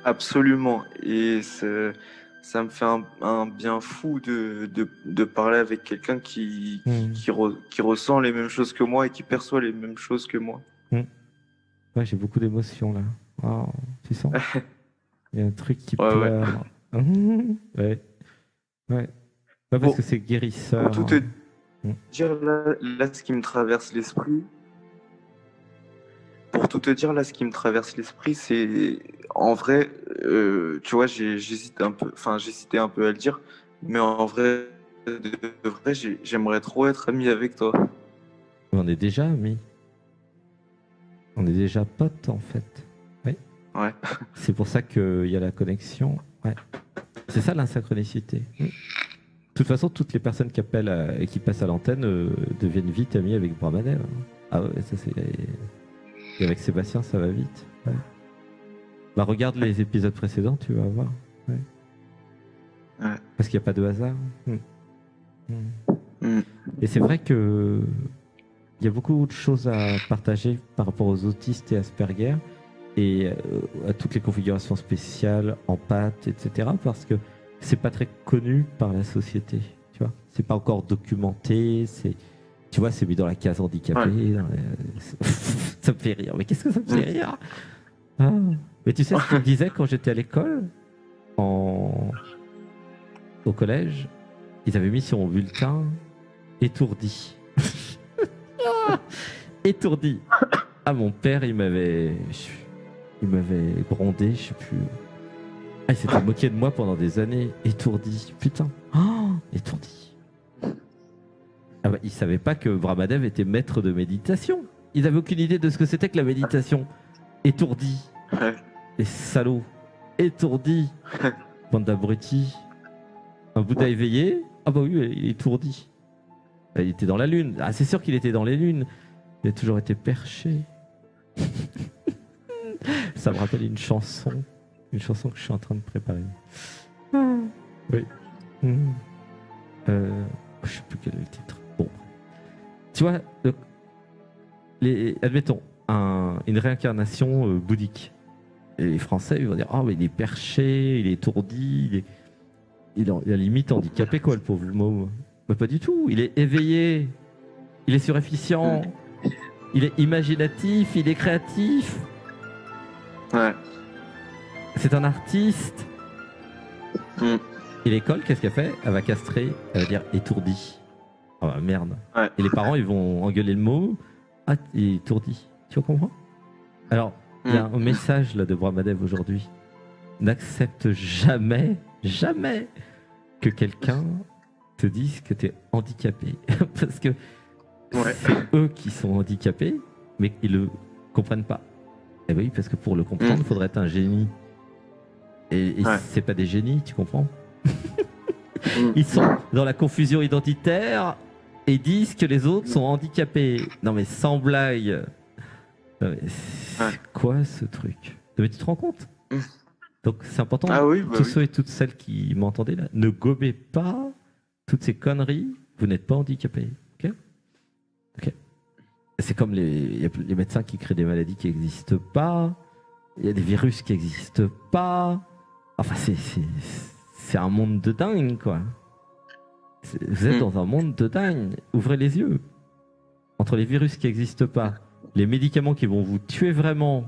[SPEAKER 2] Absolument. Et ça me fait un, un bien fou de, de, de parler avec quelqu'un qui,
[SPEAKER 1] Hmm.
[SPEAKER 2] qui, re- qui ressent les mêmes choses que moi et qui perçoit les mêmes choses que moi.
[SPEAKER 1] Ouais, j'ai beaucoup d'émotions là. Oh, tu sens Il y a un truc qui
[SPEAKER 2] Ouais,
[SPEAKER 1] pleure. [LAUGHS] ouais. Ouais. Ouais, parce
[SPEAKER 2] Bon.
[SPEAKER 1] que c'est guérisseur.
[SPEAKER 2] Pour tout te
[SPEAKER 1] Mm.
[SPEAKER 2] dire, là, là, ce qui me traverse l'esprit, pour tout te dire, là, ce qui me traverse l'esprit, c'est en vrai, euh, tu vois, j'hésite un peu, enfin, j'hésitais un peu à le dire, mais en vrai, de, vrai, j'ai- j'aimerais trop être ami avec toi.
[SPEAKER 1] On est déjà amis. On est déjà potes en fait.
[SPEAKER 2] Ouais. [LAUGHS]
[SPEAKER 1] C'est pour ça qu'il y a la connexion. Ouais. C'est ça l'insynchronicité. De toute façon, toutes les personnes qui appellent à- et qui passent à l'antenne euh, deviennent vite amies avec Brahmadev. hein. Ah ouais, ça c'est. Et avec Sébastien, ça va vite. ouais. Bah, regarde les épisodes précédents, tu vas voir. Ouais.
[SPEAKER 2] Ouais.
[SPEAKER 1] Parce qu'il n'y a pas de hasard. Hmm. Hmm.
[SPEAKER 2] Mm.
[SPEAKER 1] Et c'est vrai que il y a beaucoup de choses à partager par rapport aux autistes et Asperger et euh, à toutes les configurations spéciales, empathes, etc. Parce que c'est pas très connu par la société. Tu vois, c'est pas encore documenté. C'est, tu vois, c'est mis dans la case handicapé. dans la- [LAUGHS] ça me fait rire. Mais qu'est-ce que ça me fait rire Ah. Mais tu sais ce qu'ils me disaient quand j'étais à l'école, en... au collège, ils avaient mis sur mon bulletin étourdi. [LAUGHS] Étourdi. Ah, mon père, il m'avait, il m'avait grondé, je sais plus. Ah, il s'était moqué de moi pendant des années. Étourdi. Putain. [GASPS] Étourdi. Ah bah, il savait pas que Brahmadev était maître de méditation. Ils avaient aucune idée de ce que c'était que la méditation. Étourdi. Les salauds. Étourdi. [LAUGHS] Bande d'abrutis. Un Bouddha éveillé Ah bah oui, il est étourdi. Ah, Il était dans la lune. Ah, c'est sûr qu'il était dans les lunes. Il a toujours été perché. [LAUGHS] Ça me rappelle une chanson. Une chanson que je suis en train de préparer. Oui. Hmm. Euh, je sais plus quel est le titre. Bon. Tu vois, le- les, admettons, un- une réincarnation euh, bouddhique. Et les Français, ils vont dire Oh, mais il est perché, il est étourdi, il est, il est, il est à limite handicapé, quoi, le pauvre môme. Mais pas du tout. Il est éveillé, il est surefficient, il est imaginatif, il est créatif.
[SPEAKER 2] Ouais.
[SPEAKER 1] C'est un artiste.
[SPEAKER 2] Mm.
[SPEAKER 1] Et l'école, qu'est-ce qu'elle fait? Elle va castrer, elle va dire étourdi. Oh bah merde.
[SPEAKER 2] Ouais.
[SPEAKER 1] Et les parents, ils vont engueuler le mot. Ah, il étourdi. Tu comprends? Alors, il y a
[SPEAKER 2] Mm.
[SPEAKER 1] un message là de Brahmadev aujourd'hui. N'accepte jamais, jamais que quelqu'un te dise que tu es handicapé. [LAUGHS] Parce que
[SPEAKER 2] Ouais.
[SPEAKER 1] c'est eux qui sont handicapés, mais ils le comprennent pas. Eh ben oui, parce que pour le comprendre, il
[SPEAKER 2] Mm.
[SPEAKER 1] faudrait être un génie. Et, et
[SPEAKER 2] Ouais.
[SPEAKER 1] c'est pas des génies, tu comprends?
[SPEAKER 2] Mm. [LAUGHS]
[SPEAKER 1] Ils sont dans la confusion identitaire et disent que les autres sont handicapés. Non mais sans blague. Non, mais c'est quoi ce truc? Non, Mais tu te rends compte?
[SPEAKER 2] Mm.
[SPEAKER 1] Donc c'est important.
[SPEAKER 2] Ah oui, bah
[SPEAKER 1] tous
[SPEAKER 2] oui.
[SPEAKER 1] ceux et toutes celles qui m'entendaient là, ne gobez pas toutes ces conneries. Vous n'êtes pas handicapé. Ok? Ok. C'est comme les, les médecins qui créent des maladies qui n'existent pas. Il y a des virus qui n'existent pas. Enfin, c'est, c'est, c'est un monde de dingue, quoi. Vous êtes
[SPEAKER 2] Mm.
[SPEAKER 1] dans un monde de dingue. Ouvrez les yeux. Entre les virus qui n'existent pas, les médicaments qui vont vous tuer vraiment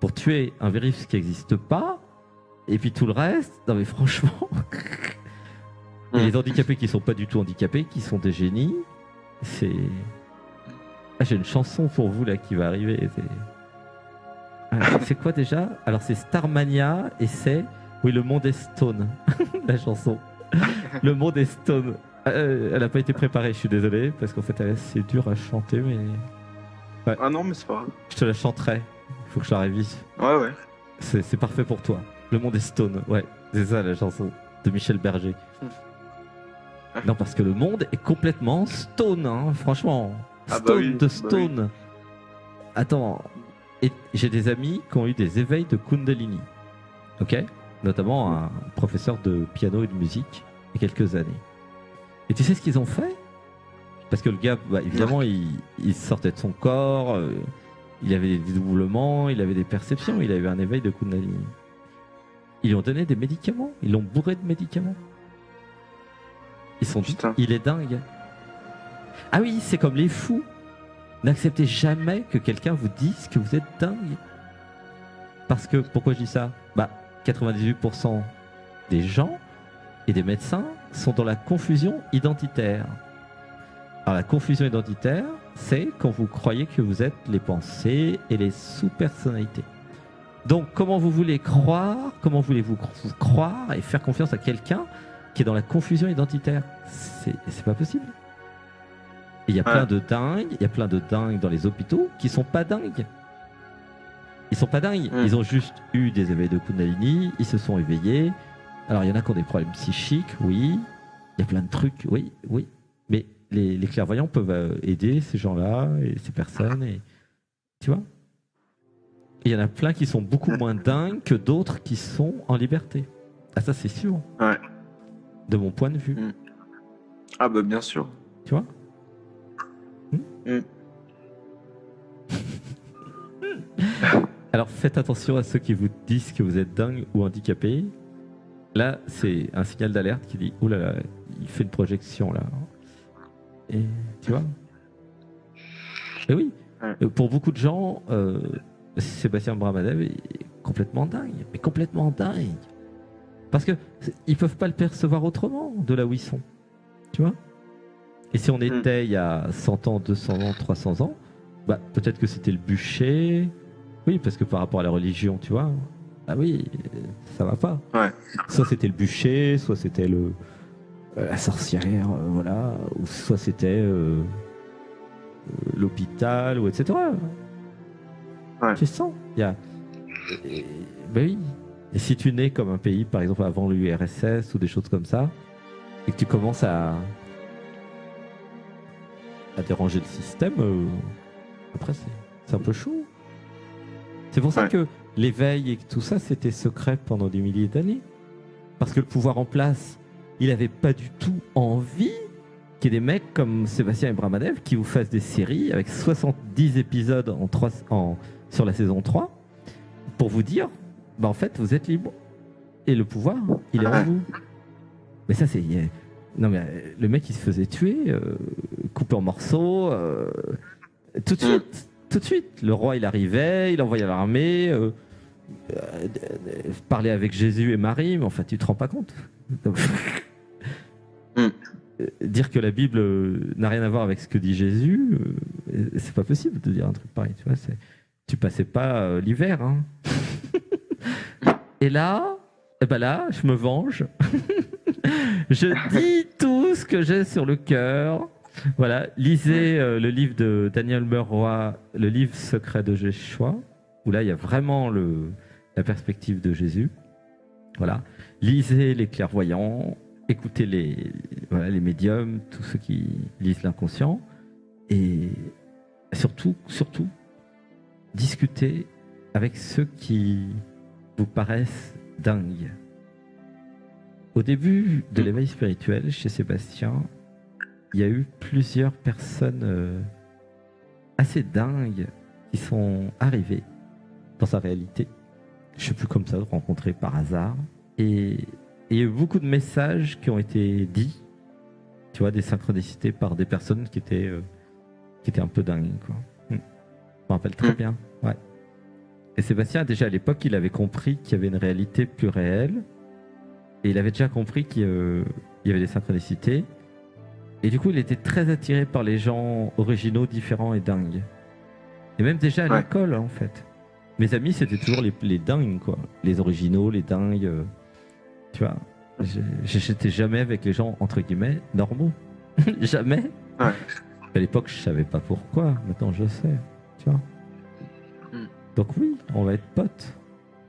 [SPEAKER 1] pour tuer un virus qui n'existe pas, et puis tout le reste, non mais franchement, [LAUGHS] et
[SPEAKER 2] Mm.
[SPEAKER 1] les handicapés qui sont pas du tout handicapés, qui sont des génies, c'est... Ah, j'ai une chanson pour vous là qui va arriver. C'est, Ah, [LAUGHS] c'est quoi déjà? Alors c'est Starmania et c'est... Oui, le monde est stone, [LAUGHS] la chanson. [LAUGHS] Le monde est stone. Euh, elle n'a pas été préparée, je suis désolé, parce qu'en fait elle est assez dure à chanter, mais
[SPEAKER 2] Ah non, mais c'est pas grave.
[SPEAKER 1] je te la chanterai. Il faut que je la révise.
[SPEAKER 2] Ouais, ouais.
[SPEAKER 1] C'est c'est parfait pour toi. Le monde est stone, ouais. C'est ça la chanson de Michel Berger. Non, parce que le monde est complètement stone, hein, franchement.
[SPEAKER 2] Ah
[SPEAKER 1] Stone
[SPEAKER 2] bah oui,
[SPEAKER 1] de
[SPEAKER 2] bah
[SPEAKER 1] stone. Attends, j'ai des amis qui ont eu des éveils de Kundalini. Ok? Notamment un professeur de piano et de musique il y a quelques années. Et tu sais ce qu'ils ont fait? Parce que le gars, bah, évidemment, il, il sortait de son corps, euh, il avait des dédoublements, il avait des perceptions, il avait un éveil de Kundalini. Ils lui ont donné des médicaments, ils l'ont bourré de médicaments. Ils sont
[SPEAKER 2] Putain.
[SPEAKER 1] il est dingue. Ah oui, c'est comme les fous. N'acceptez jamais que quelqu'un vous dise que vous êtes dingue. Parce que, pourquoi je dis ça? 98% des gens et des médecins sont dans la confusion identitaire. Alors, la confusion identitaire, c'est quand vous croyez que vous êtes les pensées et les sous-personnalités. Donc, comment vous voulez croire Comment voulez-vous cro- vous croire et faire confiance à quelqu'un qui est dans la confusion identitaire? C'est pas possible. Il y a plein de dingues, il y a plein de dingues dans les hôpitaux qui sont pas dingues. Ils sont pas dingues, ils ont juste eu des éveils de Kundalini, ils se sont éveillés. Alors il y en a qui ont des problèmes psychiques, oui. Il y a plein de trucs, oui, oui. Mais les, les clairvoyants peuvent euh, aider ces gens-là et ces personnes, et tu vois. Il y en a plein qui sont beaucoup moins dingues que d'autres qui sont en liberté. Ah ça c'est sûr.
[SPEAKER 2] Ouais.
[SPEAKER 1] De mon point de vue,
[SPEAKER 2] Mm. Ah bah bien sûr.
[SPEAKER 1] tu vois.
[SPEAKER 2] Mm. [LAUGHS] [LAUGHS]
[SPEAKER 1] Alors faites attention à ceux qui vous disent que vous êtes dingue ou handicapé. là, c'est un signal d'alerte qui dit Ouh là là, il fait une projection là. Et tu vois? Et oui,
[SPEAKER 2] Ouais.
[SPEAKER 1] Euh, pour beaucoup de gens, euh, Sébastien Bramadev est complètement dingue, mais complètement dingue. Parce que ils peuvent pas le percevoir autrement de là où ils sont. Tu vois? Et si on était il y a 100 ans, 200 ans, 300 ans, bah peut-être que c'était le bûcher. Oui, parce que par rapport à la religion, tu vois. Ah oui, ça va pas.
[SPEAKER 2] Ouais.
[SPEAKER 1] Soit c'était le bûcher, soit c'était le euh, la sorcière, euh, voilà, ou soit c'était euh, l'hôpital, ou etc.
[SPEAKER 2] Ouais.
[SPEAKER 1] Tu sens Il y a. et- ben oui. Et si tu nais comme un pays, par exemple avant l'URSS ou des choses comme ça, et que tu commences à à déranger le système, euh, après c'est un peu chaud. C'est pour ça
[SPEAKER 2] Ouais.
[SPEAKER 1] que l'éveil et tout ça, c'était secret pendant des milliers d'années. Parce que le pouvoir en place, il avait pas du tout envie qu'il y ait des mecs comme Sébastien Ibrahimovic qui vous fassent des séries avec 70 épisodes en sur la saison 3 pour vous dire, bah en fait, vous êtes libre. Et le pouvoir, il est en
[SPEAKER 2] Ouais.
[SPEAKER 1] vous. Mais ça, c'est. Non, mais euh, le mec, il se faisait tuer, euh, coupé en morceaux, euh, tout de
[SPEAKER 2] Mm.
[SPEAKER 1] suite. Tout de suite. Le roi, il arrivait, il envoyait l'armée, euh, euh, parler avec Jésus et Marie, mais enfin, tu te rends pas compte.
[SPEAKER 2] Mm.
[SPEAKER 1] Euh, Dire que la Bible euh, n'a rien à voir avec ce que dit Jésus, c'est pas possible de dire un truc pareil. Tu vois, tu passais pas l'hiver. hein. et là, eh ben là, je me venge. [LAUGHS] je dis tout ce que j'ai sur le cœur. [LAUGHS] Voilà, lisez euh, le livre de Daniel Meroy, le livre secret de Jéchoua, où là il y a vraiment la perspective de Jésus. Voilà, lisez les clairvoyants, écoutez les, voilà, les médiums, tous ceux qui lisent l'inconscient, et surtout, surtout, discutez avec ceux qui vous paraissent dingues. Au début de l'éveil spirituel chez Sébastien, il y a eu plusieurs personnes euh, assez dingues qui sont arrivées dans sa réalité. Je sais plus comme ça, rencontrées par hasard. Et, et il y a eu beaucoup de messages qui ont été dits, tu vois, des synchronicités par des personnes qui étaient, euh, qui étaient un peu dingues. Quoi. Hmm. Je me rappelle très
[SPEAKER 2] Hmm.
[SPEAKER 1] bien. Ouais. Et Sébastien, déjà à l'époque, il avait compris qu'il y avait une réalité plus réelle. Et il avait déjà compris qu'il euh, y avait des synchronicités. Et du coup, il était très attiré par les gens originaux, différents et dingues. Et même déjà à
[SPEAKER 2] Ouais.
[SPEAKER 1] l'école, en fait. Mes amis, c'était toujours les, les dingues, quoi. Les originaux, les dingues. euh, tu vois. J'étais jamais avec les gens, entre guillemets, normaux. [LAUGHS] jamais.
[SPEAKER 2] Ouais.
[SPEAKER 1] À l'époque, je savais pas pourquoi. Maintenant, je sais. Tu vois.
[SPEAKER 2] Hmm.
[SPEAKER 1] Donc oui, on va être potes.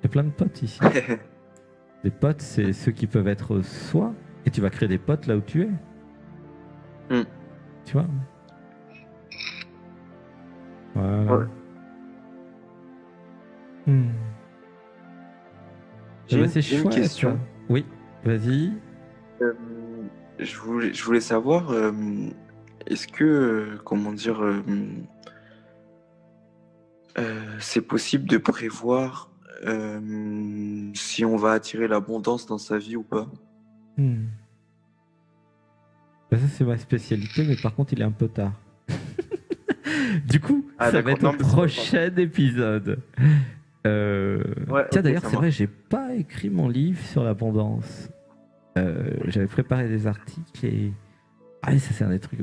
[SPEAKER 1] Il y a plein de potes ici. [LAUGHS] Les potes, c'est ceux qui peuvent être soi. Et tu vas créer des potes là où tu es.
[SPEAKER 2] Hmm.
[SPEAKER 1] Tu vois Voilà.
[SPEAKER 2] Ouais.
[SPEAKER 1] Hmm.
[SPEAKER 2] J'ai une,
[SPEAKER 1] c'est
[SPEAKER 2] j'ai une
[SPEAKER 1] chouette,
[SPEAKER 2] question.
[SPEAKER 1] ça. Oui, vas-y.
[SPEAKER 2] Euh, je, voulais, je voulais savoir, euh, est-ce que, euh, comment dire, c'est possible de prévoir si on va attirer l'abondance dans sa vie ou pas?
[SPEAKER 1] Hmm. Bah, ça, c'est ma spécialité, mais par contre, il est un peu tard. [LAUGHS] du coup,
[SPEAKER 2] Ah,
[SPEAKER 1] ça va être
[SPEAKER 2] Non,
[SPEAKER 1] au prochain épisode. Euh,
[SPEAKER 2] Ouais,
[SPEAKER 1] Tiens, d'ailleurs, c'est vrai, j'ai pas écrit mon livre sur l'abondance. Euh, J'avais préparé des articles et. Ah, oui, ça, c'est un des trucs.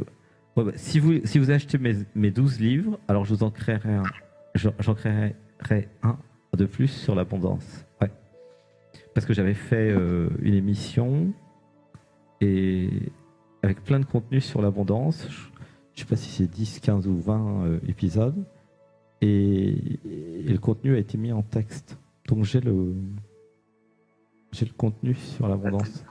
[SPEAKER 1] Ouais, bah, si, vous, si vous achetez mes, mes 12 livres, alors je vous en créerai un. J'en j'en créerai un de plus sur l'abondance. Ouais. Parce que j'avais fait euh, une émission et avec plein de contenu sur l'abondance. Je, je sais pas si c'est 10, 15 ou 20 euh, épisodes. Et, et le contenu a été mis en texte. Donc j'ai le j'ai le contenu sur l'abondance.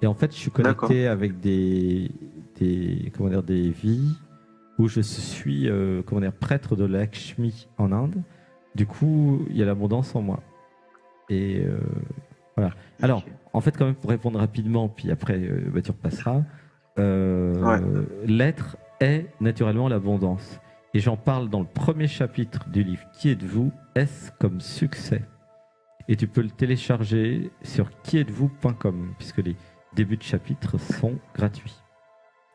[SPEAKER 1] Et en fait, je suis connecté avec des des comment dire des vies où je suis euh, comment dire prêtre de Lakshmi en Inde. Du coup, il y a l'abondance en moi. Et euh, voilà. Alors, en fait, quand même, pour répondre rapidement, puis après, euh, bah, tu repasseras. Euh, L'être est naturellement l'abondance. Et j'en parle dans le premier chapitre du livre Qui êtes-vous? S comme succès? et tu peux le télécharger sur quiêtes-vous.com puisque les débuts de chapitre sont gratuits.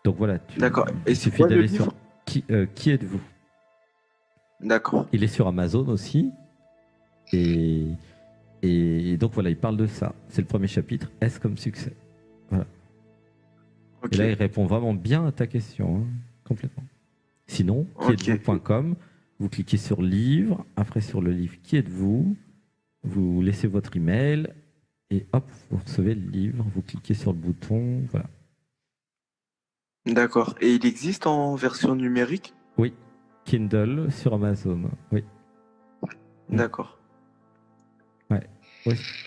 [SPEAKER 1] Donc voilà, tu,
[SPEAKER 2] D'accord. Et
[SPEAKER 1] il suffit d'aller sur qui, euh, qui êtes-vous?
[SPEAKER 2] D'accord.
[SPEAKER 1] Il est sur Amazon aussi. Et, et donc voilà, il parle de ça. C'est le premier chapitre. Est-ce comme succès? Et là, il répond vraiment bien à ta question, hein, complètement. Sinon, qui êtes-vous.com, vous cliquez sur livre, après sur le livre qui êtes-vous, vous laissez votre email et hop, vous recevez le livre, vous cliquez sur le bouton, voilà.
[SPEAKER 2] D'accord. Et il existe en version numérique?
[SPEAKER 1] Oui, Kindle sur Amazon, oui.
[SPEAKER 2] D'accord.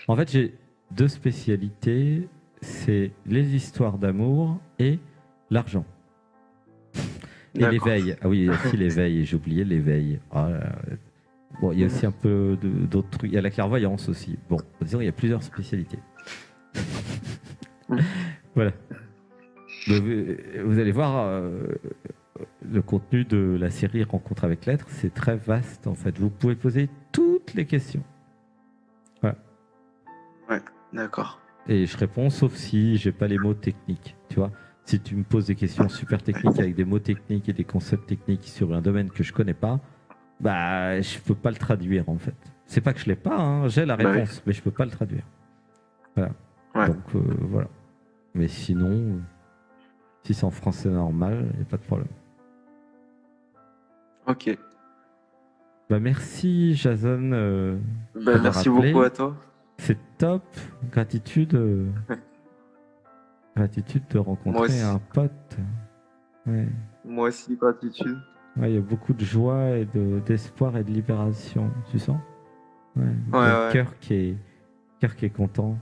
[SPEAKER 1] En fait, j'ai deux spécialités, c'est les histoires d'amour et l'argent. Et l'éveil. Ah oui, il y a aussi l'éveil, j'ai oublié l'éveil. Ah. Bon, il y a aussi un peu d'autres trucs. Il y a la clairvoyance aussi. Bon, disons, il y a plusieurs spécialités. voilà. Vous, allez voir, euh, le contenu de la série Rencontre avec l'être, c'est très vaste en fait. Vous pouvez poser toutes les questions.
[SPEAKER 2] D'accord.
[SPEAKER 1] Et je réponds, sauf si j'ai pas les mots techniques. Tu vois, si tu me poses des questions super techniques avec des mots techniques et des concepts techniques sur un domaine que je connais pas, bah je peux pas le traduire en fait. C'est pas que je l'ai pas, hein, j'ai la
[SPEAKER 2] Bah
[SPEAKER 1] réponse, mais je peux pas le traduire. Voilà.
[SPEAKER 2] Ouais.
[SPEAKER 1] Donc euh, voilà. Mais sinon, si c'est en français normal, il n'y a pas de problème.
[SPEAKER 2] Ok.
[SPEAKER 1] Bah merci Jason. euh,
[SPEAKER 2] Bah, merci
[SPEAKER 1] rappelé.
[SPEAKER 2] beaucoup à toi.
[SPEAKER 1] C'est top. Gratitude. euh, [LAUGHS] Gratitude de
[SPEAKER 2] Moi
[SPEAKER 1] rencontrer
[SPEAKER 2] aussi.
[SPEAKER 1] un pote. Ouais.
[SPEAKER 2] Moi aussi, gratitude.
[SPEAKER 1] Ouais, il y a beaucoup de joie et de- d'espoir et de libération. Tu sens? Ouais. Le
[SPEAKER 2] ouais.
[SPEAKER 1] cœur qui est, cœur qui est content.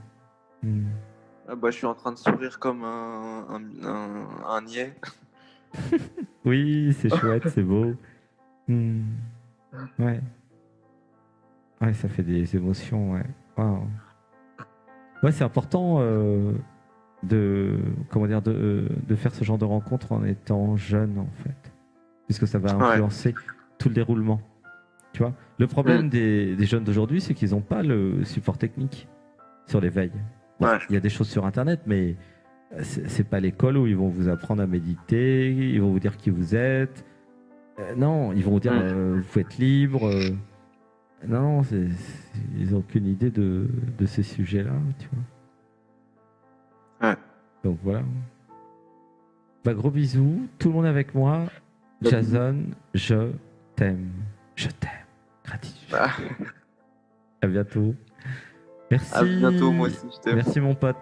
[SPEAKER 1] Hmm.
[SPEAKER 2] Ah bah, je suis en train de sourire comme un, un, un, un niais. [LAUGHS]
[SPEAKER 1] Oui, c'est chouette, c'est beau. Hmm. Ouais. Ouais, ça fait des émotions, ouais. Ouais, c'est important euh, de, comment dire, de, euh, de faire ce genre de rencontre en étant jeune, en fait. Puisque ça va
[SPEAKER 2] Ouais.
[SPEAKER 1] influencer tout le déroulement. Tu vois Le problème
[SPEAKER 2] Mm.
[SPEAKER 1] des, des jeunes d'aujourd'hui, c'est qu'ils n'ont pas le support technique sur l'éveil. Bon,
[SPEAKER 2] Ouais.
[SPEAKER 1] Il y a des choses sur Internet, mais euh, c'est c'est pas l'école où ils vont vous apprendre à méditer, ils vont vous dire qui vous êtes. Euh, non, ils vont vous dire
[SPEAKER 2] Mm.
[SPEAKER 1] euh, vous être libre. Non, ils n'ont aucune idée de, de ces sujets-là, tu vois.
[SPEAKER 2] Ouais.
[SPEAKER 1] Donc voilà. Bah, gros bisous, tout le monde avec moi. Jason, je t'aime. Je t'aime. Gratitude.
[SPEAKER 2] Ah,
[SPEAKER 1] À bientôt. Merci.
[SPEAKER 2] à bientôt, moi aussi, je t'aime.
[SPEAKER 1] Merci mon pote.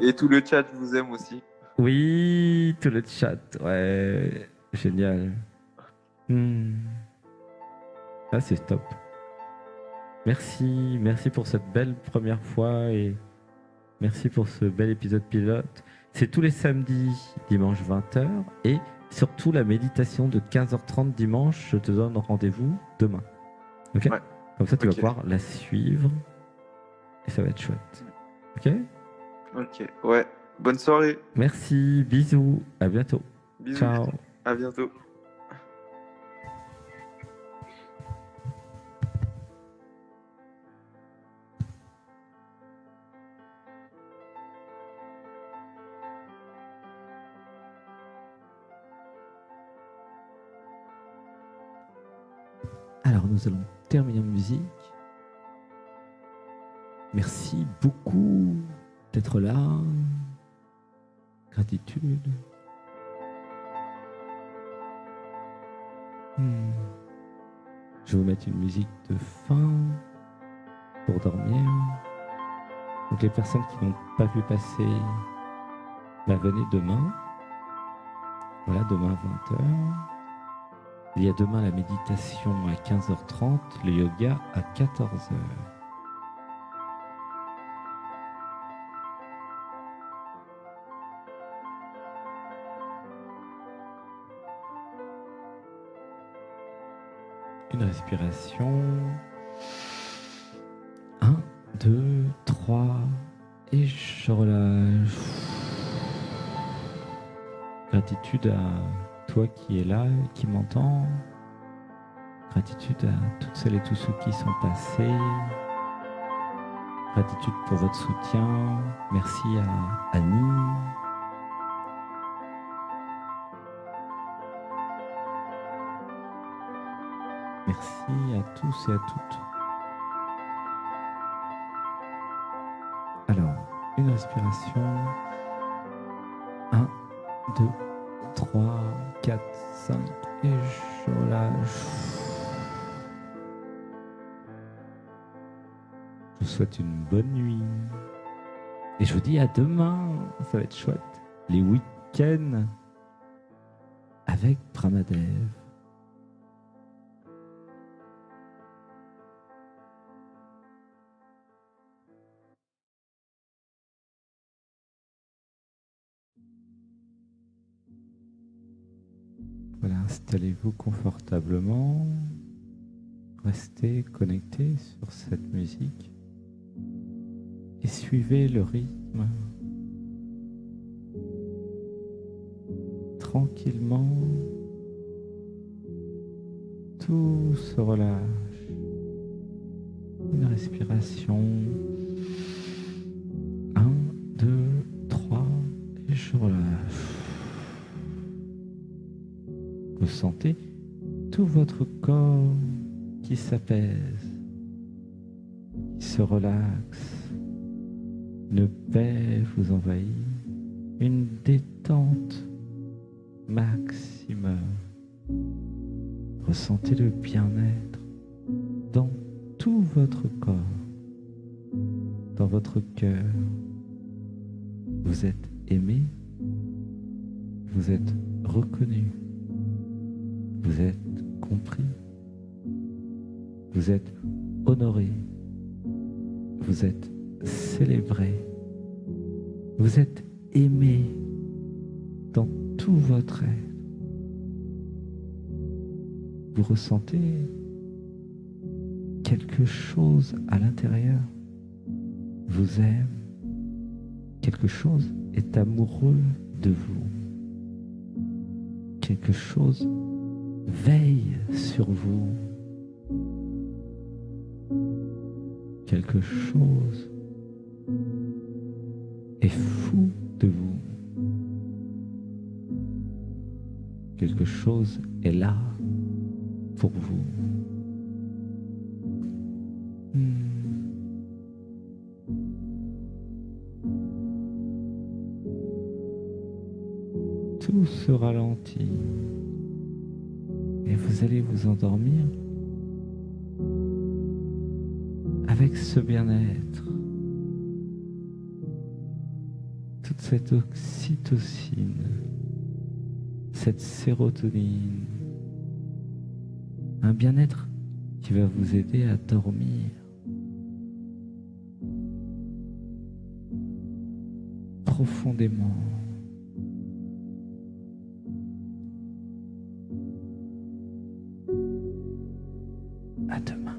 [SPEAKER 2] Et tout le chat vous aime aussi.
[SPEAKER 1] Oui, tout le chat. Ouais, génial. Hmm. Ah, c'est top. Merci, merci pour cette belle première fois et merci pour ce bel épisode pilote. C'est tous les samedis, dimanche 20h et surtout la méditation de 15h30 dimanche. Je te donne rendez-vous demain. Ok
[SPEAKER 2] Ouais.
[SPEAKER 1] Comme ça, tu vas pouvoir la suivre et ça va être chouette. Ok
[SPEAKER 2] Ok, ouais. Bonne soirée.
[SPEAKER 1] Merci, bisous, à bientôt.
[SPEAKER 2] Bisous.
[SPEAKER 1] Ciao.
[SPEAKER 2] À bientôt.
[SPEAKER 1] Alors nous allons terminer en musique. Merci beaucoup d'être là. Gratitude. Hmm. Je vais vous mettre une musique de fin pour dormir. Donc les personnes qui n'ont pas vu passer, bah, venez demain. Voilà, demain à 20h. Il y a demain la méditation à 15h30, le yoga à 14h. Une respiration. 1, 2, 3. Et je relâche. Gratitude à toi qui es là, qui m'entend. Gratitude à toutes celles et tous ceux qui sont passés. Gratitude pour votre soutien. Merci à Annie. Merci à tous et à toutes. Alors, une respiration. 1, 2, 3, 4, 5 et je relâche. Je vous souhaite une bonne nuit. Et je vous dis à demain. Ça va être chouette. Les week-ends avec Pramadev. Installez-vous confortablement. Restez connecté sur cette musique et suivez le rythme tranquillement. Tout se relâche. Une respiration. Un, deux, trois, et je relâche. Vous sentez tout votre corps qui s'apaise, qui se relaxe. Une paix vous envahit, une détente maximum. Ressentez le bien-être dans tout votre corps, dans votre cœur. Vous êtes aimé, vous êtes reconnu, vous êtes compris, vous êtes honoré, vous êtes célébré, vous êtes aimé dans tout votre être? Vous ressentez quelque chose à l'intérieur? Vous aime, quelque chose est amoureux de vous, quelque chose veille sur vous, quelque chose est fou de vous, quelque chose est là cette sérotonine, un bien-être qui va vous aider à dormir profondément. À demain.